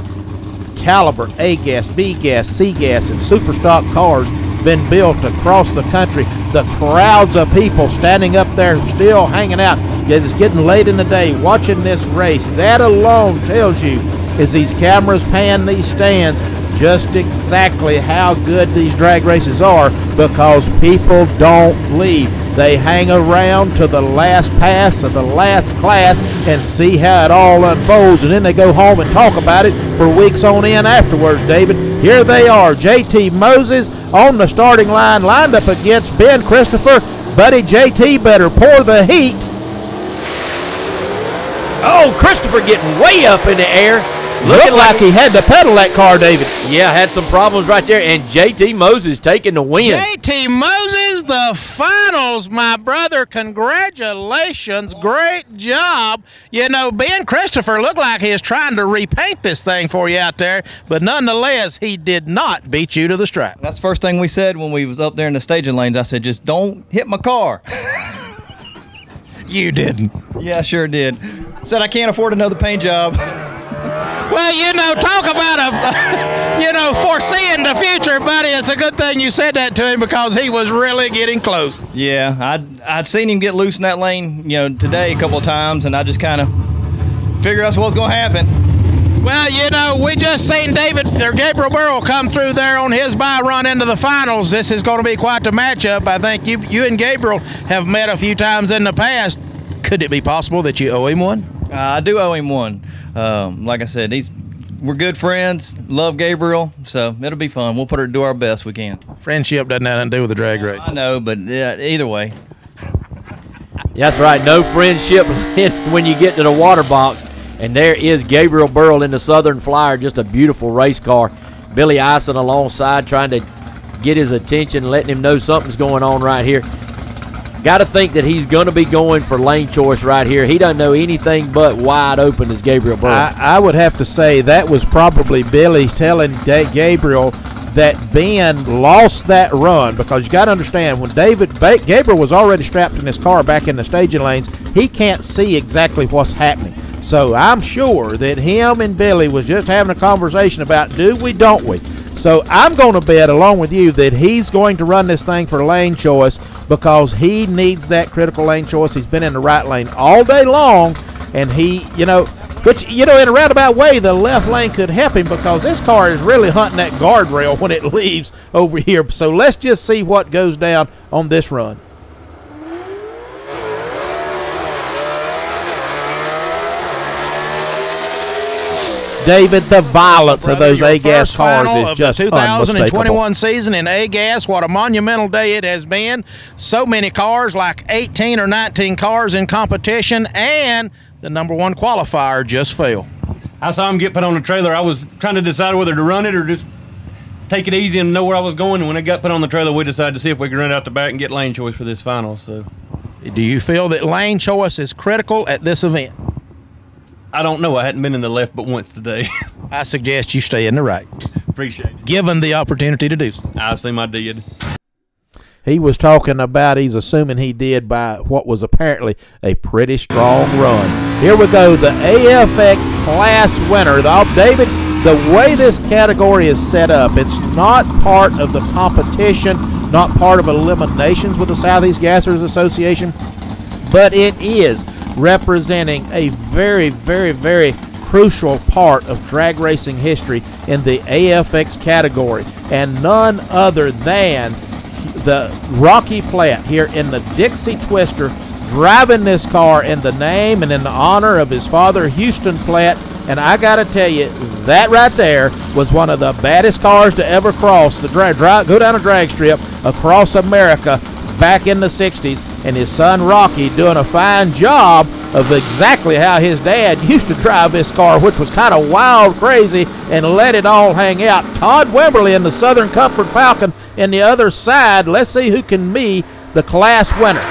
caliber A gas, B gas, C gas, and super stock cars been built across the country. The crowds of people standing up there still hanging out as it's getting late in the day watching this race. That alone tells you as these cameras pan these stands just exactly how good these drag races are because people don't leave. They hang around to the last pass of the last class and see how it all unfolds, and then they go home and talk about it for weeks on end afterwards, David. Here they are, JT Moses on the starting line, lined up against Ben Christopher. Buddy JT better pour the heat. Oh, Christopher getting way up in the air. Looked like he had to pedal that car, David. Yeah, had some problems right there, and JT Moses taking the win. JT Moses, the finals, my brother. Congratulations. Great job. You know, Ben Christopher looked like he was trying to repaint this thing for you out there, but nonetheless, he did not beat you to the stripe. That's the first thing we said when we was up there in the staging lanes. I said, just don't hit my car. You didn't. Yeah, I sure did. Said I can't afford another paint job. Well, you know, talk about a, (laughs) you know, foreseeing the future, buddy. It's a good thing you said that to him because he was really getting close. Yeah, I'd I'd seen him get loose in that lane, you know, today a couple of times, and I just kind of figured that's what's gonna happen. Well, you know, we just seen David or Gabriel Burrow come through there on his bye run into the finals. This is going to be quite the matchup. I think you you and Gabriel have met a few times in the past. Could it be possible that you owe him one? Uh, I do owe him one. Um, like I said, he's we're good friends. Love Gabriel, so it'll be fun. We'll put her do our best we can. Friendship doesn't have nothing to do with the drag race. I know, but yeah, either way. That's right, no friendship (laughs) when you get to the water box. And there is Gabriel Burrow in the Southern Flyer, just a beautiful race car. Billy Ison alongside trying to get his attention, letting him know something's going on right here. Got to think that he's going to be going for lane choice right here. He doesn't know anything but wide open as Gabriel Burrow. I, I would have to say that was probably Billy telling Gabriel that Ben lost that run because you got to understand when David ba- Gabriel was already strapped in his car back in the staging lanes, he can't see exactly what's happening. So I'm sure that him and Billy was just having a conversation about do we, don't we? So I'm going to bet, along with you, that he's going to run this thing for lane choice because he needs that critical lane choice. He's been in the right lane all day long, and he, you know, which, you know, in a roundabout way, the left lane could help him because this car is really hunting that guardrail when it (laughs) leaves over here. So let's just see what goes down on this run. David, the violence of those Your A-gas cars is just the 2021 season in A-Gas. What a monumental day it has been. So many cars, like 18 or 19 cars in competition, and the number one qualifier just fell. I saw him get put on the trailer. I was trying to decide whether to run it or just take it easy and know where I was going. And when it got put on the trailer, we decided to see if we could run it out the back and get lane choice for this final. So, do you feel that lane choice is critical at this event? I don't know. I hadn't been in the left but once today. (laughs) I suggest you stay in the right, Appreciate it. given the opportunity to do so. I assume I did. He was talking about he's assuming he did by what was apparently a pretty strong run. Here we go, the AFX class winner. The, David, the way this category is set up, it's not part of the competition, not part of eliminations with the Southeast Gassers Association. but it is representing a very, very, very crucial part of drag racing history in the AFX category, and none other than the Rocky Platt here in the Dixie Twister, driving this car in the name and in the honor of his father, Houston Platt. And I got to tell you, that right there was one of the baddest cars to ever cross the drag, drive, go down a drag strip across America back in the 60s. And his son Rocky doing a fine job of exactly how his dad (laughs) used to drive this car, which was kind of wild, crazy, and let it all hang out. Todd Wimberly in the Southern Comfort Falcon in the other side. Let's see who can be the class winner.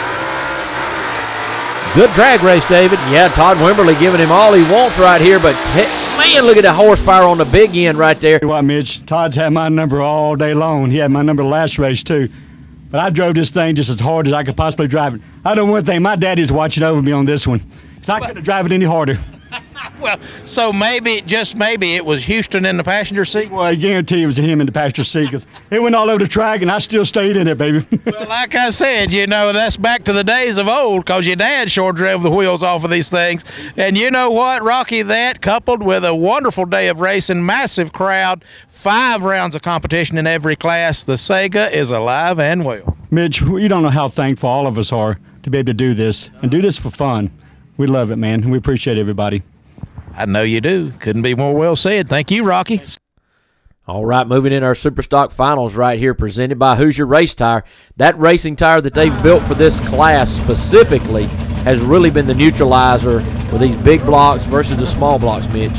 Good drag race, David. Yeah, Todd Wimberly giving him all he wants right here, but t- man, look at the horsepower on the big end right there. What, Mitch? Todd's had my number all day long. He had my number last race too. But I drove this thing just as hard as I could possibly drive it. I know one thing, my daddy's watching over me on this one. So I couldn't drive it any harder. (laughs) Well, so maybe, just maybe, it was Houston in the passenger seat. Well, I guarantee it was him in the passenger seat because it went all over the track and I still stayed in it, baby. (laughs) well, like I said, you know, that's back to the days of old because your dad sure drove the wheels off of these things. And you know what, Rocky, that coupled with a wonderful day of racing, massive crowd, five rounds of competition in every class, the Sega is alive and well. Mitch, you don't know how thankful all of us are to be able to do this and do this for fun. We love it, man. and We appreciate everybody. I know you do. Couldn't be more well said. Thank you, Rocky. All right, moving in our Superstock Finals right here, presented by Hoosier Race Tire. That racing tire that they've built for this class specifically has really been the neutralizer with these big blocks versus the small blocks, Mitch.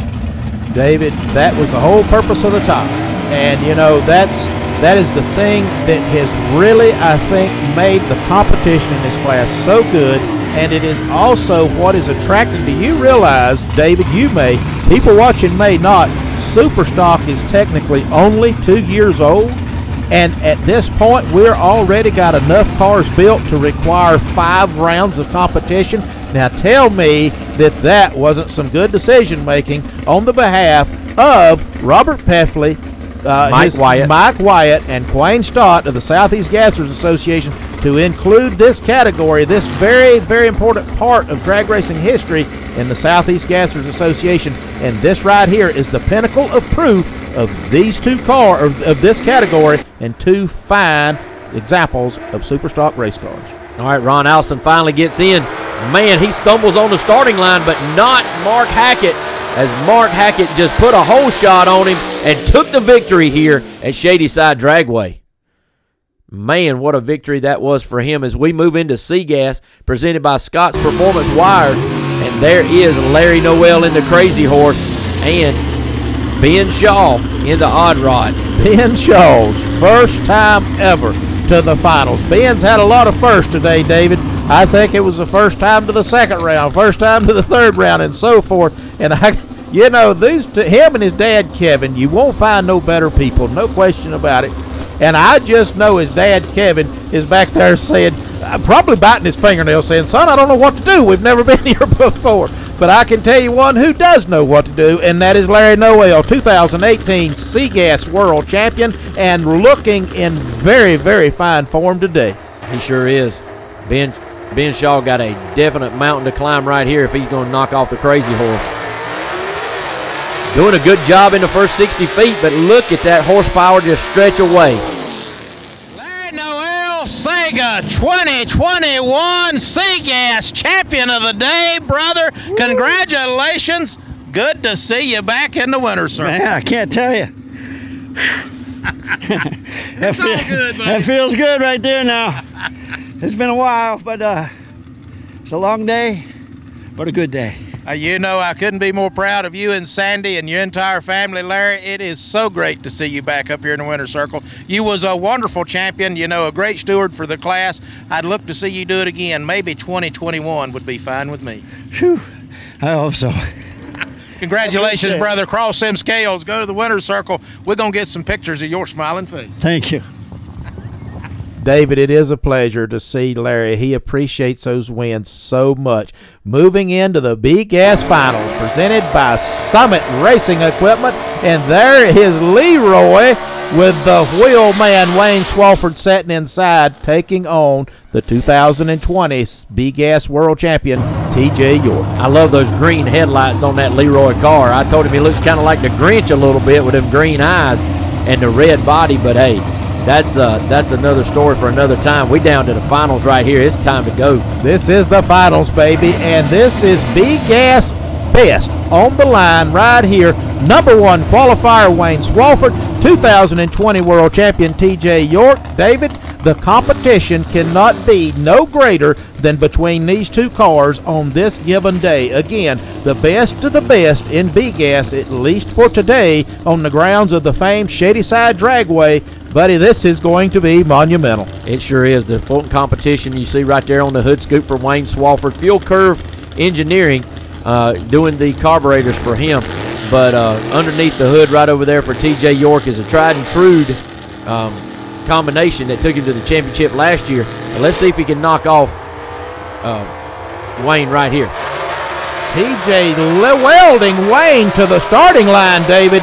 David, that was the whole purpose of the tire. And you know, that's that is the thing that has really, I think, made the competition in this class so good. And it is also what is attracting to you realize, David, you may, people watching may not, Superstock is technically only two years old. And at this point, we're already got enough cars built to require five rounds of competition. Now tell me that that wasn't some good decision making on the behalf of Robert Peffley, uh, Mike Wyatt. Mike Wyatt, and Quayne Stott of the Southeast Gassers Association to include this category, this very, very important part of drag racing history in the Southeast Gassers Association. And this right here is the pinnacle of proof of these two car of, of this category and two fine examples of superstock race cars. All right, Ron Allison finally gets in. Man, he stumbles on the starting line, but not Mark Hackett, as Mark Hackett just put a whole shot on him and took the victory here at Shadyside Dragway. Man, what a victory that was for him as we move into C-Gas, presented by Scott's Performance Wires. And there is Larry Noel in the Crazy Horse and Ben Shaw in the Odd Rod. Ben Shaw's first time ever to the finals. Ben's had a lot of firsts today, David. I think it was the first time to the second round, first time to the third round, and so forth. And I, (laughs) you know, these to him and his dad Kevin, you won't find no better people, no question about it. And I just know his dad Kevin is back there saying, uh, probably biting his fingernail, saying, "Son, I don't know what to do. We've never (laughs) been here before." But I can tell you one who does know what to do, and that is Larry Noel, 2018 C-Gas World Champion, and looking in very, very fine form today. He sure is. Ben Ben Shaw got a definite mountain to climb right here if he's going to knock off the crazy horse. Doing a good job in the first 60 feet, but look at that horsepower just stretch away. Larry Noel Sega 2021 C-Gas champion of the day, brother. Congratulations. Good to see you back in the winter sir. Man, I can't tell you. (laughs) It's all good, buddy. That feels good right there now. (laughs) It's been a while, but uh, it's a long day, but a good day. Uh, you know, I couldn't be more proud of you and Sandy and your entire family, Larry. It is so great to see you back up here in the winter circle. You was a wonderful champion, you know, a great steward for the class. I'd look to see you do it again. Maybe 2021 would be fine with me. Whew, I hope so. Congratulations, brother. Cross them scales. Go to the winter circle. We're going to get some pictures of your smiling face. Thank you. David, it is a pleasure to see Larry. He appreciates those wins so much. Moving into the B Gas Finals, presented by Summit Racing Equipment, and there is Leroy with the wheel man Wayne Swafford sitting inside, taking on the 2020 B Gas World Champion TJ York. I love those green headlights on that Leroy car. I told him he looks kind of like the Grinch a little bit with them green eyes and the red body, but hey, that's uh, that's another story for another time. We down to the finals right here. It's time to go. This is the finals, baby, and this is B Gas Best on the line right here. Number one qualifier Wayne Swafford, 2020 World Champion TJ York. David, the competition cannot be no greater than between these two cars on this given day. Again, the best of the best in B Gas, at least for today, on the grounds of the famed Shadyside Dragway. Buddy, this is going to be monumental. It sure is. The Fulton competition you see right there on the hood scoop for Wayne Swafford. Fuel Curve Engineering uh, doing the carburetors for him. But uh, underneath the hood right over there for TJ York is a tried and true um, combination that took him to the championship last year. And let's see if he can knock off uh, Wayne right here. TJ welding Wayne to the starting line, David.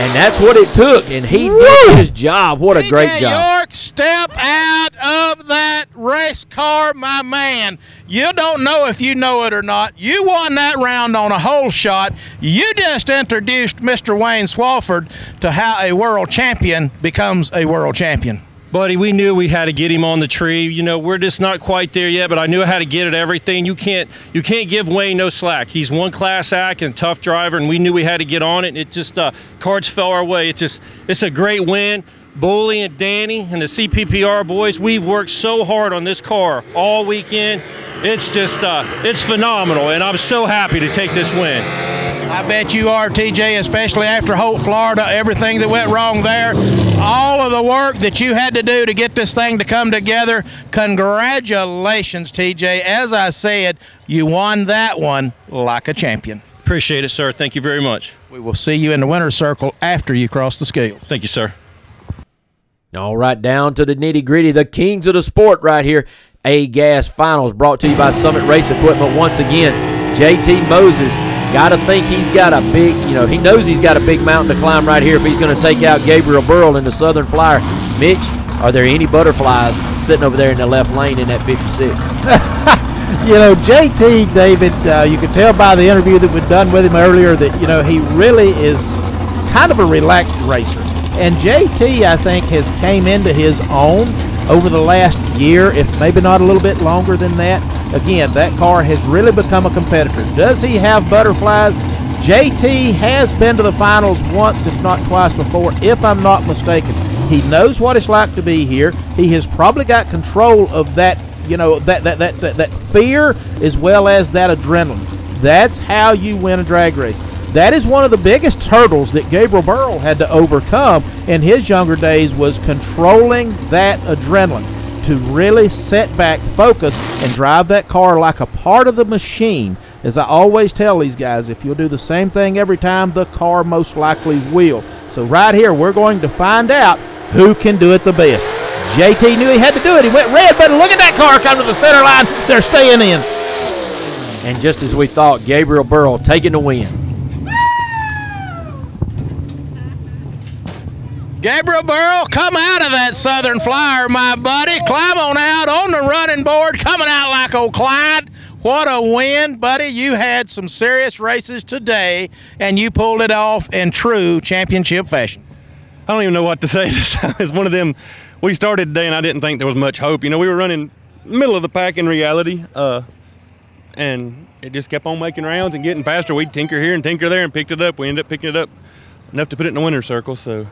And that's what it took, and he Woo! did his job. What a great job. York, step out of that race car, my man. You don't know if you know it or not. You won that round on a hole shot. You just introduced Mr. Wayne Swafford to how a world champion becomes a world champion. Buddy, we knew we had to get him on the tree. You know, we're just not quite there yet, but I knew how to get at everything. You can't you can't give Wayne no slack. He's one class act and tough driver, and we knew we had to get on it. And it just uh, cards fell our way. It's just it's a great win. Bully and Danny and the CPPR boys, we've worked so hard on this car all weekend. It's just uh, it's phenomenal, and I'm so happy to take this win. I bet you are, TJ, especially after Holt, Florida, everything that went wrong there, all of the work that you had to do to get this thing to come together. Congratulations, TJ. As I said, you won that one like a champion. Appreciate it, sir. Thank you very much. We will see you in the winner's circle after you cross the scale. Thank you, sir. All right, down to the nitty gritty, the kings of the sport right here. A Gas Finals brought to you by Summit Race Equipment once again. JT Moses Got to think he's got a big, you know, he knows he's got a big mountain to climb right here if he's going to take out Gabriel Burrow in the Southern Flyer. Mitch, are there any butterflies sitting over there in the left lane in that 56? (laughs) you know, JT David, uh, you can tell by the interview that we've done with him earlier that, you know, he really is kind of a relaxed racer. And JT, I think, has came into his own over the last year, if maybe not a little bit longer than that. Again, that car has really become a competitor. Does he have butterflies? JT has been to the finals once, if not twice before, if I'm not mistaken. He knows what it's like to be here. He has probably got control of that, you know, that that that that, that fear as well as that adrenaline. That's how you win a drag race. That is one of the biggest hurdles that Gabriel Burrow had to overcome in his younger days was controlling that adrenaline to really set back, focus, and drive that car like a part of the machine. As I always tell these guys, if you'll do the same thing every time, the car most likely will. So right here, we're going to find out who can do it the best. JT knew he had to do it. He went red, but look at that car come to the center line. They're staying in. And just as we thought, Gabriel Burrow taking the win. Gabriel Burrow, come out of that Southern Flyer, my buddy. Climb on out on the running board, coming out like old Clyde. What a win, buddy. You had some serious races today, and you pulled it off in true championship fashion. I don't even know what to say. (laughs) it's one of them. We started today, and I didn't think there was much hope. You know, we were running middle of the pack in reality, uh, and it just kept on making rounds and getting faster. We'd tinker here and tinker there and picked it up. We ended up picking it up enough to put it in the winner's circle. So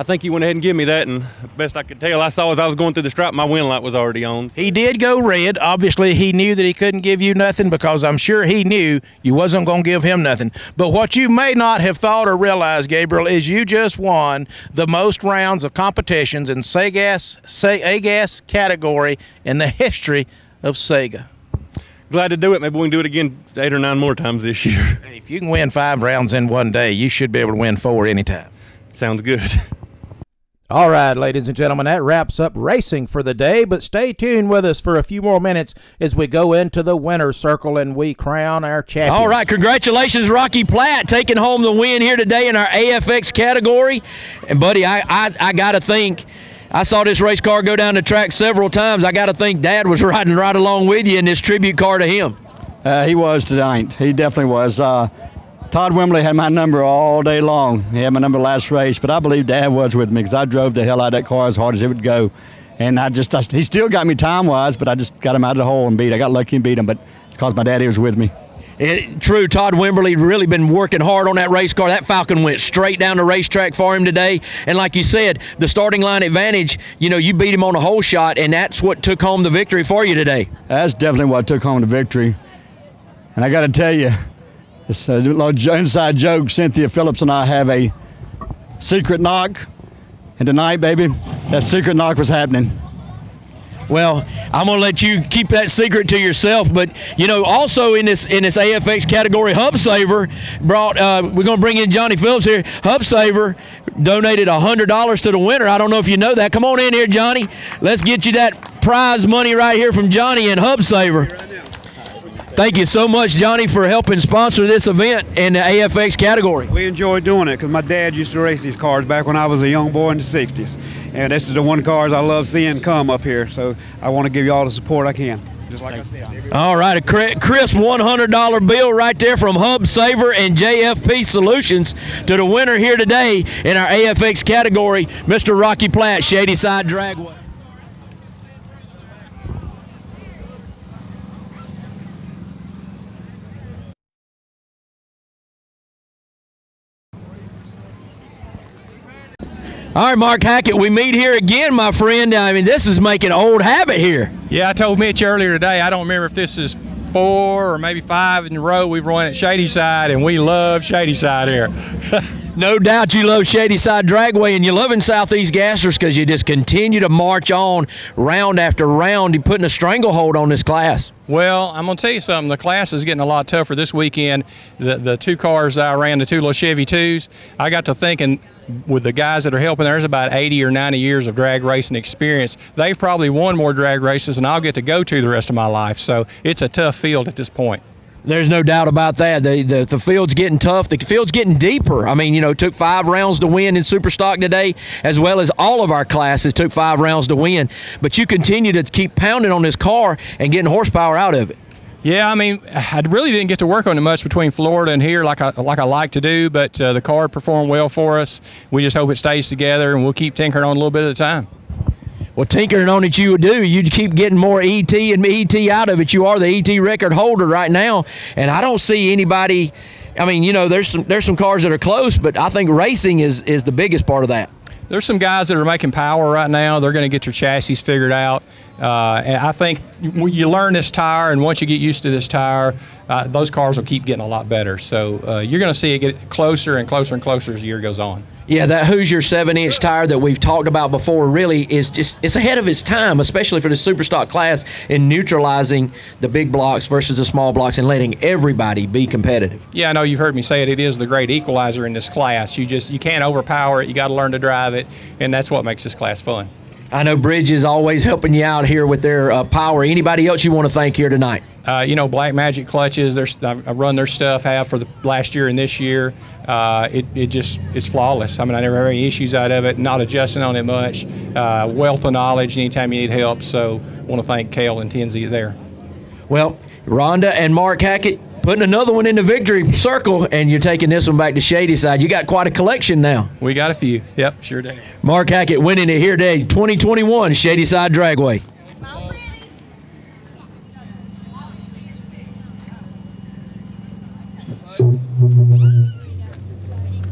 I think he went ahead and gave me that, and best I could tell, I saw as I was going through the stripe, my wind light was already on. He did go red. Obviously, he knew that he couldn't give you nothing because I'm sure he knew you wasn't going to give him nothing. But what you may not have thought or realized, Gabriel, is you just won the most rounds of competitions in SEGAS, A-gas category in the history of Sega. Glad to do it. Maybe we can do it again eight or nine more times this year. If you can win five rounds in one day, you should be able to win four anytime. Sounds good. All right, ladies and gentlemen, that wraps up racing for the day, but stay tuned with us for a few more minutes as we go into the winner's circle and we crown our champion. All right, congratulations, Rocky Platt, taking home the win here today in our AFX category. And, buddy, I, I, I got to think. I saw this race car go down the track several times. I got to think Dad was (laughs) riding right along with you in this tribute car to him. Uh, he was tonight. He definitely was. Uh, Todd Wimberly had my number all day long. He had my number last race, but I believe Dad was with me because I drove the hell out of that car as hard as it would go. And I just, I, he still got me time wise, but I just got him out of the hole and beat. I got lucky and beat him, but it's because my daddy was with me. It, true, Todd Wimberly really been working hard on that race car. That Falcon went straight down the racetrack for him today. And like you said, the starting line advantage, you know, you beat him on a hole shot, and that's what took home the victory for you today. That's definitely what took home the victory. And I got to tell you, it's a little inside joke. Cynthia Phillips and I have a secret knock. And tonight, baby, that secret knock was happening. Well, I'm gonna let you keep that secret to yourself. But you know, also in this in this AFX category, Hub Saver brought. Uh, we're gonna bring in Johnny Phillips here. Hub Saver donated hundred dollars to the winner. I don't know if you know that. Come on in here, Johnny. Let's get you that prize money right here from Johnny and Hub Saver. Thank you so much, Johnny, for helping sponsor this event in the AFX category. We enjoy doing it because my dad used to race these cars back when I was a young boy in the 60s. And this is the one cars I love seeing come up here. So I want to give you all the support I can. Just like I said. All right, a crisp $100 bill right there from Hub Saver and JFP Solutions to the winner here today in our AFX category, Mr. Rocky Platt, Shadyside Dragway. All right, Mark Hackett, we meet here again, my friend. I mean, this is making old habit here. Yeah, I told Mitch earlier today, I don't remember if this is four or maybe five in a row we've run at Shadyside, and we love Shadyside here. (laughs) no doubt you love Shadyside Dragway and you love in Southeast Gassers because you just continue to march on round after round. You're putting a stranglehold on this class. Well, I'm going to tell you something. The class is getting a lot tougher this weekend. The, the two cars I ran, the two little Chevy 2s, I got to thinking with the guys that are helping, there's about 80 or 90 years of drag racing experience. They've probably won more drag races than I'll get to go to the rest of my life. So it's a tough field at this point. There's no doubt about that. The, the, the field's getting tough. The field's getting deeper. I mean, you know, took five rounds to win in Super Stock today, as well as all of our classes took five rounds to win. But you continue to keep pounding on this car and getting horsepower out of it. Yeah, I mean, I really didn't get to work on it much between Florida and here, like I like I like to do. But uh, the car performed well for us. We just hope it stays together, and we'll keep tinkering on a little bit at a time. Well, tinkering on it, you would do. You'd keep getting more ET and ET out of it. You are the ET record holder right now, and I don't see anybody. I mean, you know, there's some there's some cars that are close, but I think racing is is the biggest part of that. There's some guys that are making power right now. They're going to get their chassis figured out. Uh, and I think you learn this tire, and once you get used to this tire, uh, those cars will keep getting a lot better. So uh, you're going to see it get closer and closer and closer as the year goes on. Yeah, that Hoosier seven-inch tire that we've talked about before really is just it's ahead of its time, especially for the super stock class in neutralizing the big blocks versus the small blocks and letting everybody be competitive. Yeah, I know you've heard me say it. It is the great equalizer in this class. You just you can't overpower it. You got to learn to drive it, and that's what makes this class fun. I know Bridge is always helping you out here with their uh, power. Anybody else you want to thank here tonight? Uh, you know, Black Magic clutches. I've run their stuff. Have for the last year and this year. Uh, it, it just it's flawless. I mean, I never have any issues out of it. Not adjusting on it much. Uh, wealth of knowledge anytime you need help. So, I want to thank Kale and Tenzi there. Well, Rhonda and Mark Hackett putting another one in the victory circle, and you're taking this one back to Shady Side. You got quite a collection now. We got a few. Yep, sure do. Mark Hackett winning it here today, 2021 Shadyside Dragway.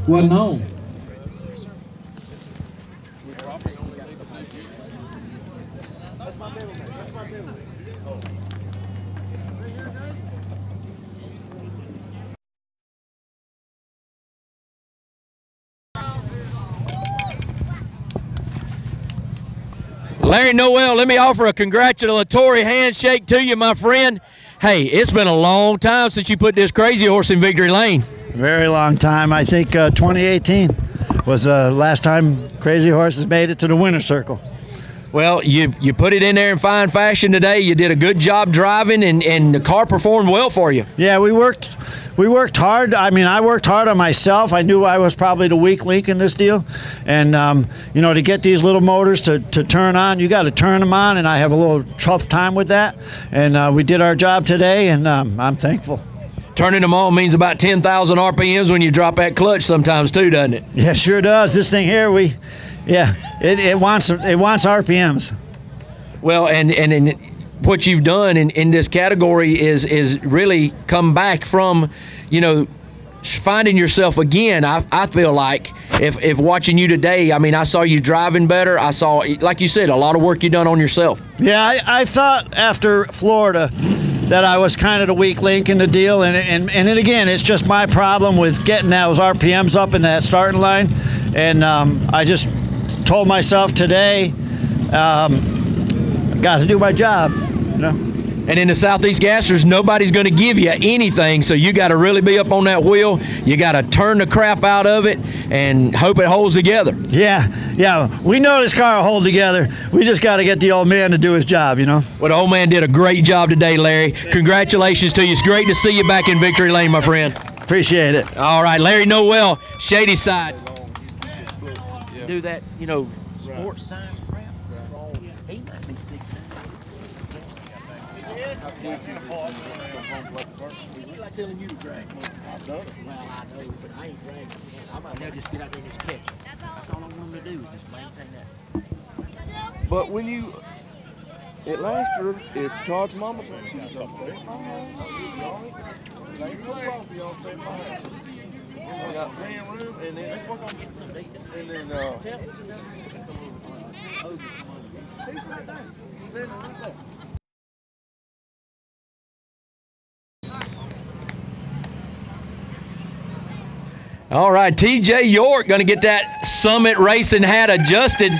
Wasn't on. Larry Noel, let me offer a congratulatory handshake to you, my friend. Hey, it's been a long time since you put this crazy horse in victory lane. Very long time. I think uh, 2018 was the last time Crazy Horses made it to the winner's circle. Well, you you put it in there in fine fashion today. You did a good job driving, and, and the car performed well for you. Yeah, we worked we worked hard. I mean, I worked hard on myself. I knew I was probably the weak link in this deal, and um, you know, to get these little motors to, to turn on, you got to turn them on, and I have a little tough time with that. And uh, we did our job today, and um, I'm thankful. Turning them on means about 10,000 RPMs when you drop that clutch sometimes too, doesn't it? Yeah, sure does. This thing here, we, yeah, it, it wants it wants RPMs. Well, and and, and what you've done in, in this category is is really come back from, you know, finding yourself again. I, I feel like if, if watching you today, I mean, I saw you driving better. I saw, like you said, a lot of work you done on yourself. Yeah, I, I thought after Florida that I was kind of the weak link in the deal, and and and then again, it's just my problem with getting those RPMs up in that starting line, and um, I just told myself today, um, I've got to do my job, you know. And in the Southeast Gassers, nobody's going to give you anything, so you got to really be up on that wheel. You got to turn the crap out of it and hope it holds together. Yeah, yeah. We know this car will hold together. We just got to get the old man to do his job, you know. Well, the old man did a great job today, Larry. Congratulations to you. It's great to see you back in victory lane, my friend. Appreciate it. All right, Larry Noel, Shadyside. Do that, you know, sports science crap. Oh, he might be 16. like telling you to drag. I've done it. Well, I know, but I ain't dragging. I might now just get out there and just catch it. That's all I want to do is just maintain that. But when you, at last year, if Todd's mama she was up there, I got of room, and then let's work on getting some date. And then, uh, he's right there. He's right there. All right, TJ York going to get that Summit racing hat adjusted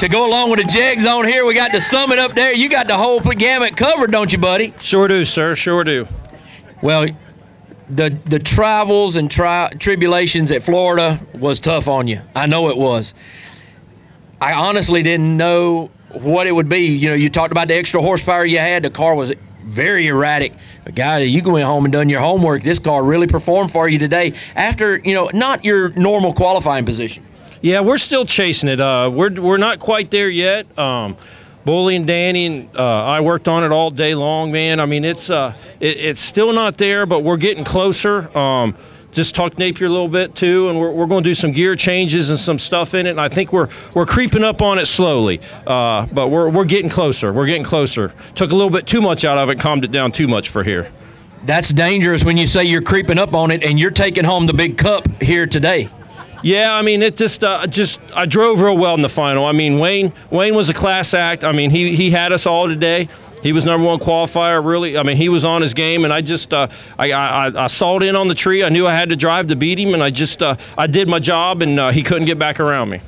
to go along with the jegs on here. We got the Summit up there. You got the whole gamut covered, don't you, buddy? Sure do, sir. Sure do. Well, the the travels and tri- tribulations at Florida was tough on you. I know it was. I honestly didn't know what it would be. You know, you talked about the extra horsepower you had. The car was very erratic. But guys, you went home and done your homework. This car really performed for you today after, you know, not your normal qualifying position. Yeah, we're still chasing it. Uh, we're we're not quite there yet. Um, Bully and Danny and uh, I worked on it all day long, man. I mean, it's uh, it, it's still not there, but we're getting closer. Um, just talked Napier a little bit too, and we're, we're going to do some gear changes and some stuff in it. And I think we're we're creeping up on it slowly, uh, but we're we're getting closer. We're getting closer. Took a little bit too much out of it, calmed it down too much for here. That's dangerous when you say you're creeping up on it and you're taking home the big cup here today. Yeah, I mean, it just uh, just I drove real well in the final. I mean, Wayne Wayne was a class act. I mean, he he had us all today. He was number one qualifier. Really, I mean, he was on his game, and I just uh, I, I I sawed in on the tree. I knew I had to drive to beat him, and I just uh, I did my job, and uh, he couldn't get back around me.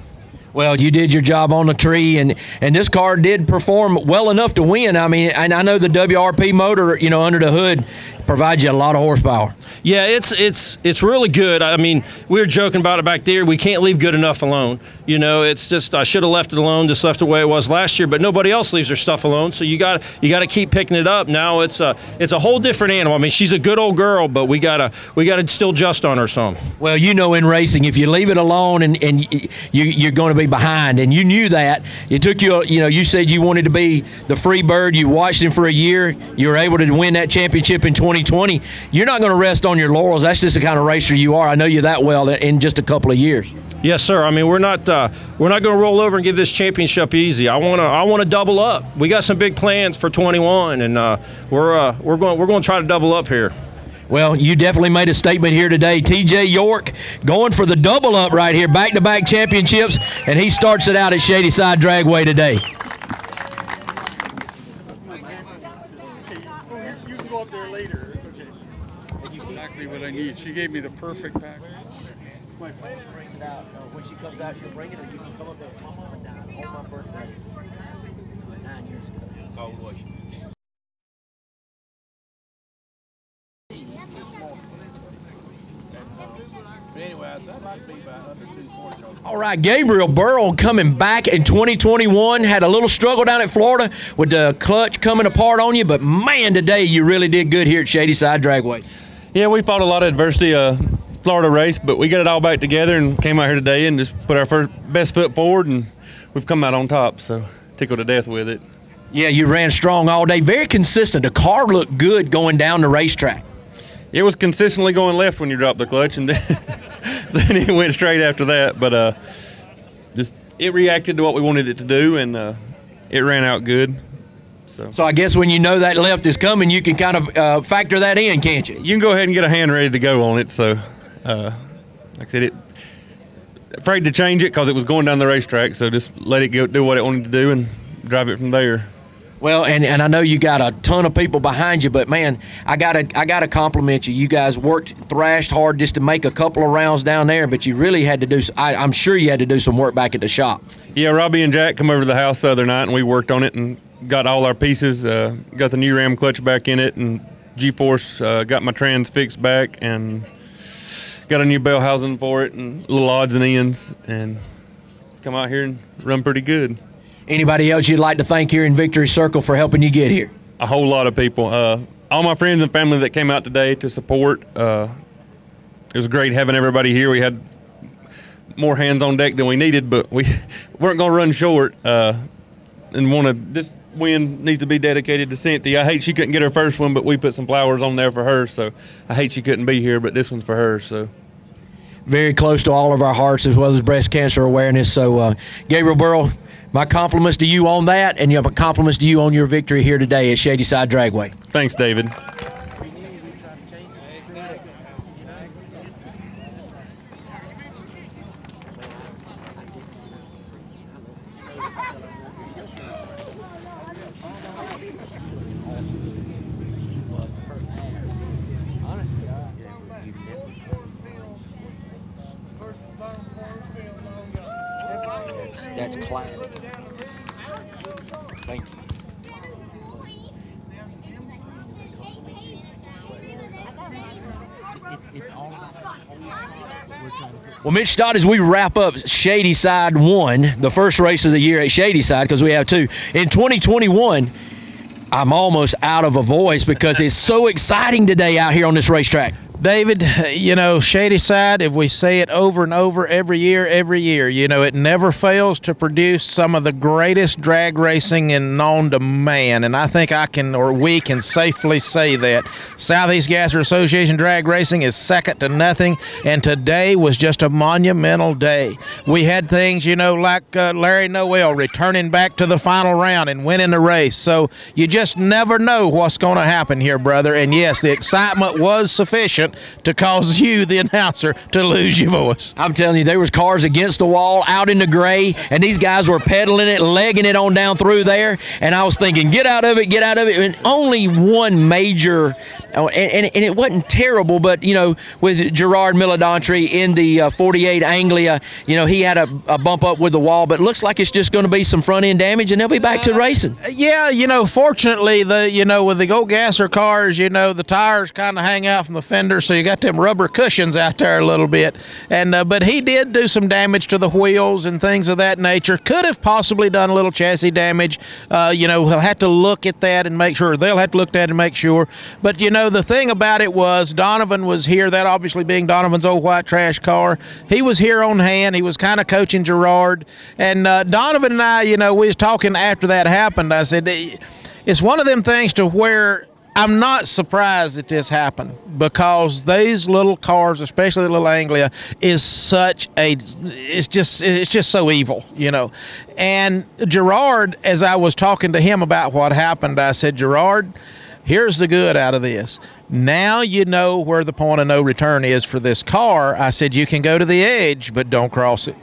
Well, you did your job on the tree, and and this car did perform well enough to win. I mean, and I know the WRP motor, you know, under the hood, provides you a lot of horsepower. Yeah, it's it's it's really good. I mean, we were joking about it back there. We can't leave good enough alone. You know, it's just I should have left it alone, just left it the way it was last year. But nobody else leaves their stuff alone, so you got you got to keep picking it up. Now it's a it's a whole different animal. I mean, she's a good old girl, but we gotta we gotta still just on her some. Well, you know, in racing, if you leave it alone and and you you're going to be behind, and you knew that. It took you, you know, you said you wanted to be the free bird. You watched him for a year. You were able to win that championship in 2020. You're not going to rest on your laurels. That's just the kind of racer you are. I know you that well in just a couple of years. Yes, sir. I mean, we're not uh, we're not going to roll over and give this championship easy. I want to I want to double up. We got some big plans for 21, and uh, we're uh, we're going we're going to try to double up here. Well, you definitely made a statement here today. TJ York going for the double up right here, back to back championships, and he starts it out at Shadyside Dragway today. You can go up there later. Okay. Exactly what I need. She gave me the perfect pack. My plan brings it out. Uh, when she comes out, she'll bring it, or you can come up there. My mama died on my birthday uh, nine years ago. How old was she? But anyway, I said I'd like to be about under 240. All right, Gabriel Burrow coming back in 2021 had a little struggle down at Florida with the clutch coming apart on you, but man, today you really did good here at Shadyside Dragway. Yeah, we fought a lot of adversity, uh, Florida race, but we got it all back together and came out here today and just put our first best foot forward, and we've come out on top. So tickled to death with it. Yeah, you ran strong all day, very consistent. The car looked good going down the racetrack. It was consistently going left when you dropped the clutch, and (laughs) then, then it went straight after that. But uh, just it reacted to what we wanted it to do, and uh, it ran out good. So. So I guess when you know that left is coming, you can kind of uh, factor that in, can't you? You can go ahead and get a hand ready to go on it. So, uh, like I said, it afraid to change it because it was going down the racetrack. So just let it go, do what it wanted to do, and drive it from there. Well, and, and I know you got a ton of people behind you, but man, I gotta I gotta compliment you. You guys worked thrashed hard just to make a couple of rounds down there, but you really had to do. I, am sure you had to do some work back at the shop. Yeah, Robbie and Jack come over to the house the other night, and we worked on it and got all our pieces. Uh, got the new ram clutch back in it, and G-force uh, got my trans fixed back, and got a new bell housing for it, and little odds and ends, and come out here and run pretty good. Anybody else you'd like to thank here in Victory Circle for helping you get here? A whole lot of people. Uh, all my friends and family that came out today to support. Uh, it was great having everybody here. We had more hands on deck than we needed, but we (laughs) weren't going to run short. Uh, and want to this win needs to be dedicated to Cynthia. I hate she couldn't get her first one, but we put some flowers on there for her. So I hate she couldn't be here, but this one's for her. So Very close to all of our hearts as well as breast cancer awareness. So, uh, Gabriel Burrow, my compliments to you on that, and your compliments to you on your victory here today at Shadyside Dragway. thanks, David. That's class. Thank you. Well, Mitch Stott, as we wrap up Shadyside 1, the first race of the year at Shadyside, because we have two, in 2021, I'm almost out of a voice because it's so exciting today out here on this racetrack. David, you know, Shadyside, if we say it over and over every year, every year, you know, it never fails to produce some of the greatest drag racing in known to man. And I think I can, or we can safely say that. Southeast Gasser Association drag racing is second to nothing. And today was just a monumental day. We had things, you know, like uh, Larry Noel returning back to the final round and winning the race. So you just never know what's going to happen here, brother. And yes, the excitement was sufficient to cause you, the announcer, to lose your voice. I'm telling you, there was cars against the wall out in the gray, and these guys were pedaling it, legging it on down through there. And I was thinking, get out of it, get out of it. And only one major, oh, and, and, and it wasn't terrible, but you know, with Gerard Milladantri in the uh, 48 Anglia, you know, he had a, a bump up with the wall, but it looks like it's just going to be some front end damage, and they'll be back to racing. Yeah, you know, fortunately, the you know with the Go Gasser cars, you know, the tires kind of hang out from the fender, so you got them rubber cushions out there a little bit. And uh, but he did do some damage to the wheels and things of that nature. Could have possibly done a little chassis damage. Uh, you know, he'll have to look at that and make sure. They'll have to look at that and make sure. But you know, the thing about it was Donovan was here. That obviously being Donovan's old white trash car, he was here on hand. He was kind of coaching Gerard, and uh, Donovan and I, you know, we was talking after that happened. I said, it's one of them things to where I'm not surprised that this happened because these little cars, especially the little Anglia, is such a it's just it's just so evil, you know. And Gerard, as I was talking to him about what happened, I said, Gerard, here's the good out of this. Now you know where the point of no return is for this car. I said you can go to the edge, but don't cross it.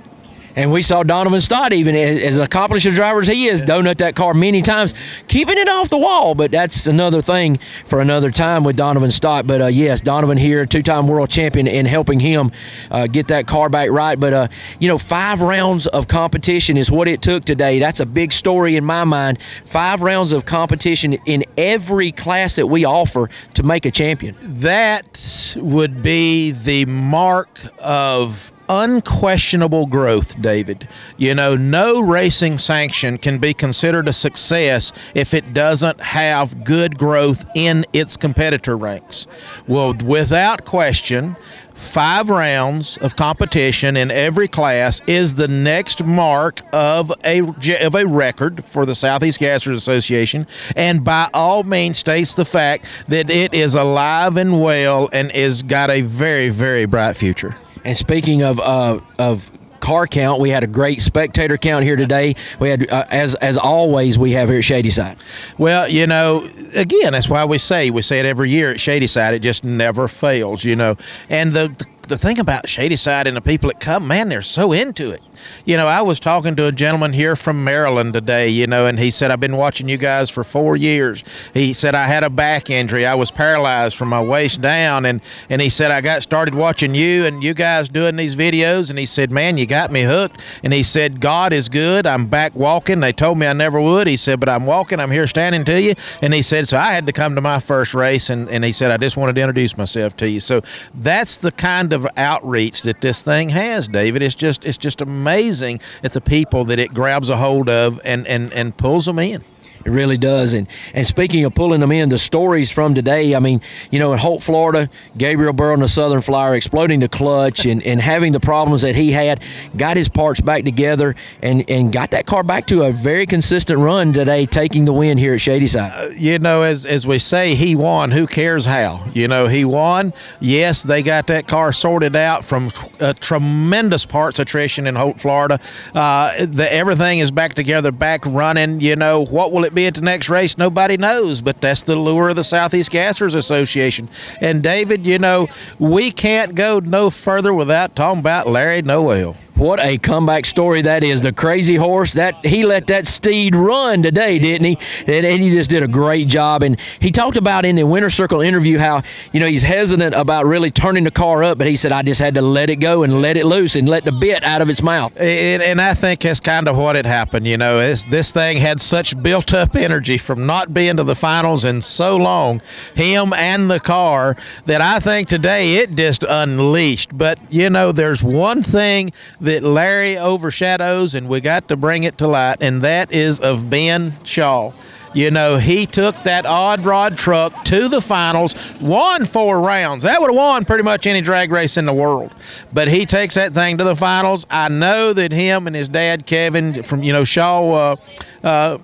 And we saw Donovan Stott, even as, accomplished a driver as he is, donut that car many times, keeping it off the wall. But that's another thing for another time with Donovan Stott. But uh, yes, Donovan here, two-time world champion, and helping him uh, get that car back right. But uh, you know, five rounds of competition is what it took today. That's a big story in my mind. Five rounds of competition in every class that we offer to make a champion. That would be the mark of unquestionable growth, David. You know, no racing sanction can be considered a success if it doesn't have good growth in its competitor ranks. Well, without question, five rounds of competition in every class is the next mark of a of a record for the Southeast Gassers Association, and by all means states the fact that it is alive and well and is got a very very bright future. And speaking of uh, of car count, we had a great spectator count here today. We had, uh, as as always, we have here at Shadyside. Well, you know, again, that's why we say we say it every year at Shadyside. It just never fails, you know. And the, the the thing about Shadyside and the people that come, man, they're so into it. You know, I was talking to a gentleman here from Maryland today, you know, and he said, I've been watching you guys for four years. He said, I had a back injury. I was paralyzed from my waist down. And, and he said, I got started watching you and you guys doing these videos. And he said, Man, you got me hooked. And he said, God is good. I'm back walking. They told me I never would. He said, But I'm walking. I'm here standing to you. And he said, So I had to come to my first race. And, and he said, I just wanted to introduce myself to you. So that's the kind of outreach that this thing has, David. It's just, it's just amazing amazing at the people that it grabs a hold of and, and, and pulls them in. It really does. And and speaking of pulling them in, the stories from today, I mean, you know, in Holt, Florida, Gabriel Burrow and the Southern Flyer exploding the clutch and, and having the problems that he had, got his parts back together and, and got that car back to a very consistent run today, taking the win here at Shadyside. Uh, you know, as, as we say, he won. Who cares how? You know, he won. Yes, they got that car sorted out from a tremendous parts attrition in Holt, Florida. Uh, the, everything is back together, back running. You know, what will it be at the next race? Nobody knows, but that's the lure of the Southeast Gassers Association. And David, you know, we can't go no further without talking about Larry Noel. What a comeback story that is. The crazy horse that he let that steed run today, didn't he? And, and, he just did a great job. And he talked about in the Winter Circle interview how, you know, he's hesitant about really turning the car up, but he said, I just had to let it go and let it loose and let the bit out of its mouth. And, I think that's kind of what had happened. You know, this thing had such built up energy from not being to the finals in so long, him and the car, that I think today it just unleashed. But, you know, there's one thing that Larry overshadows, and we got to bring it to light, and that is of Ben Shaw. You know, he took that odd rod truck to the finals, won four rounds. That would have won pretty much any drag race in the world. But he takes that thing to the finals. I know that him and his dad, Kevin, from, you know, Shaw, uh, uh,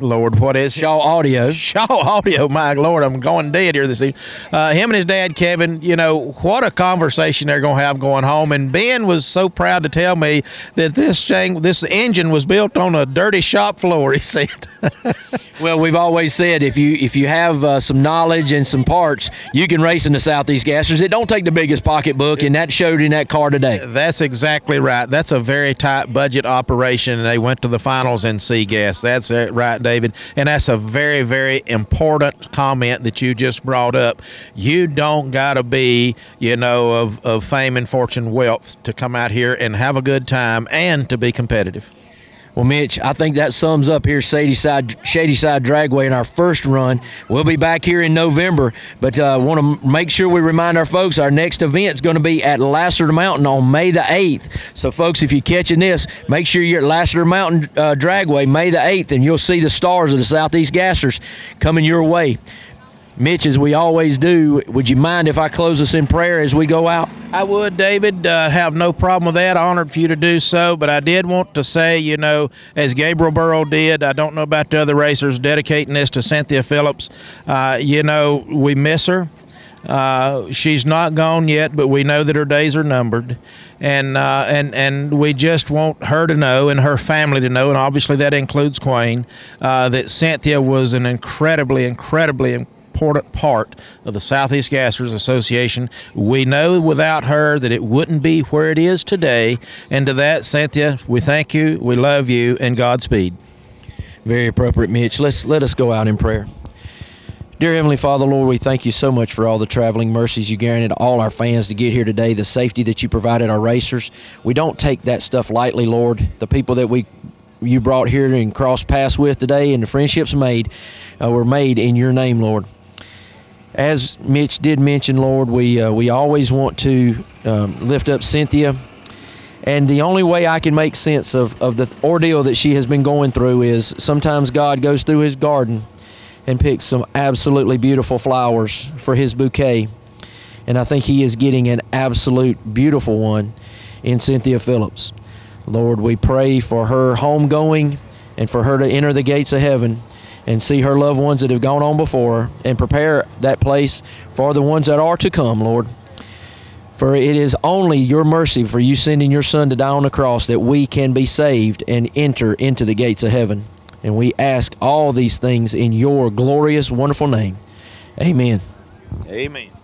Lord, what is Shaw Audio? (laughs) Shaw Audio, my Lord, I'm going dead here this evening. Uh, him and his dad, Kevin, you know, what a conversation they're going to have going home. And Ben was so proud to tell me that this thing, this engine was built on a dirty shop floor, (laughs) he said. (laughs) well, we've always said if you if you have uh, some knowledge and some parts, you can race in the Southeast Gassers. It don't take the biggest pocketbook, and that showed in that car today. That's exactly right. That's a very tight budget operation, and they went to the finals in C Gas. That's it, right, David. And that's a very, very important comment that you just brought up. You don't got to be, you know, of, of fame and fortune wealth to come out here and have a good time and to be competitive. Well, Mitch, I think that sums up here Shadyside Dragway in our first run. We'll be back here in November, but I uh, want to make sure we remind our folks our next event is going to be at Lassiter Mountain on May the 8th. So, folks, if you're catching this, make sure you're at Lassiter Mountain uh, Dragway May the 8th, and you'll see the stars of the Southeast Gassers coming your way. Mitch, as we always do, would you mind if I close us in prayer as we go out? I would, David. Uh, have no problem with that. Honored for you to do so. But I did want to say, you know, as Gabriel Burrow did, I don't know about the other racers, dedicating this to Cynthia Phillips. Uh, you know, we miss her. Uh, she's not gone yet, but we know that her days are numbered, and uh, and and we just want her to know and her family to know, and obviously that includes Quayne, uh, that Cynthia was an incredibly, incredibly important part of the Southeast Gassers Association. We know without her that it wouldn't be where it is today. And to that, Cynthia, we thank you, we love you, and Godspeed. Very appropriate, Mitch. Let's let us go out in prayer. Dear Heavenly Father, Lord, we thank you so much for all the traveling mercies you granted all our fans to get here today, the safety that you provided our racers. We don't take that stuff lightly, Lord. The people that we you brought here and crossed paths with today and the friendships made uh, were made in your name, Lord. As Mitch did mention, Lord, we uh, we always want to um, lift up Cynthia. And the only way I can make sense of, of the ordeal that she has been going through is sometimes God goes through his garden and picks some absolutely beautiful flowers for his bouquet. And I think he is getting an absolute beautiful one in Cynthia Phillips. Lord, we pray for her homegoing and for her to enter the gates of heaven and see her loved ones that have gone on before and prepare that place for the ones that are to come, Lord. For it is only your mercy for you sending your Son to die on the cross that we can be saved and enter into the gates of heaven. And we ask all these things in your glorious, wonderful name. Amen. Amen.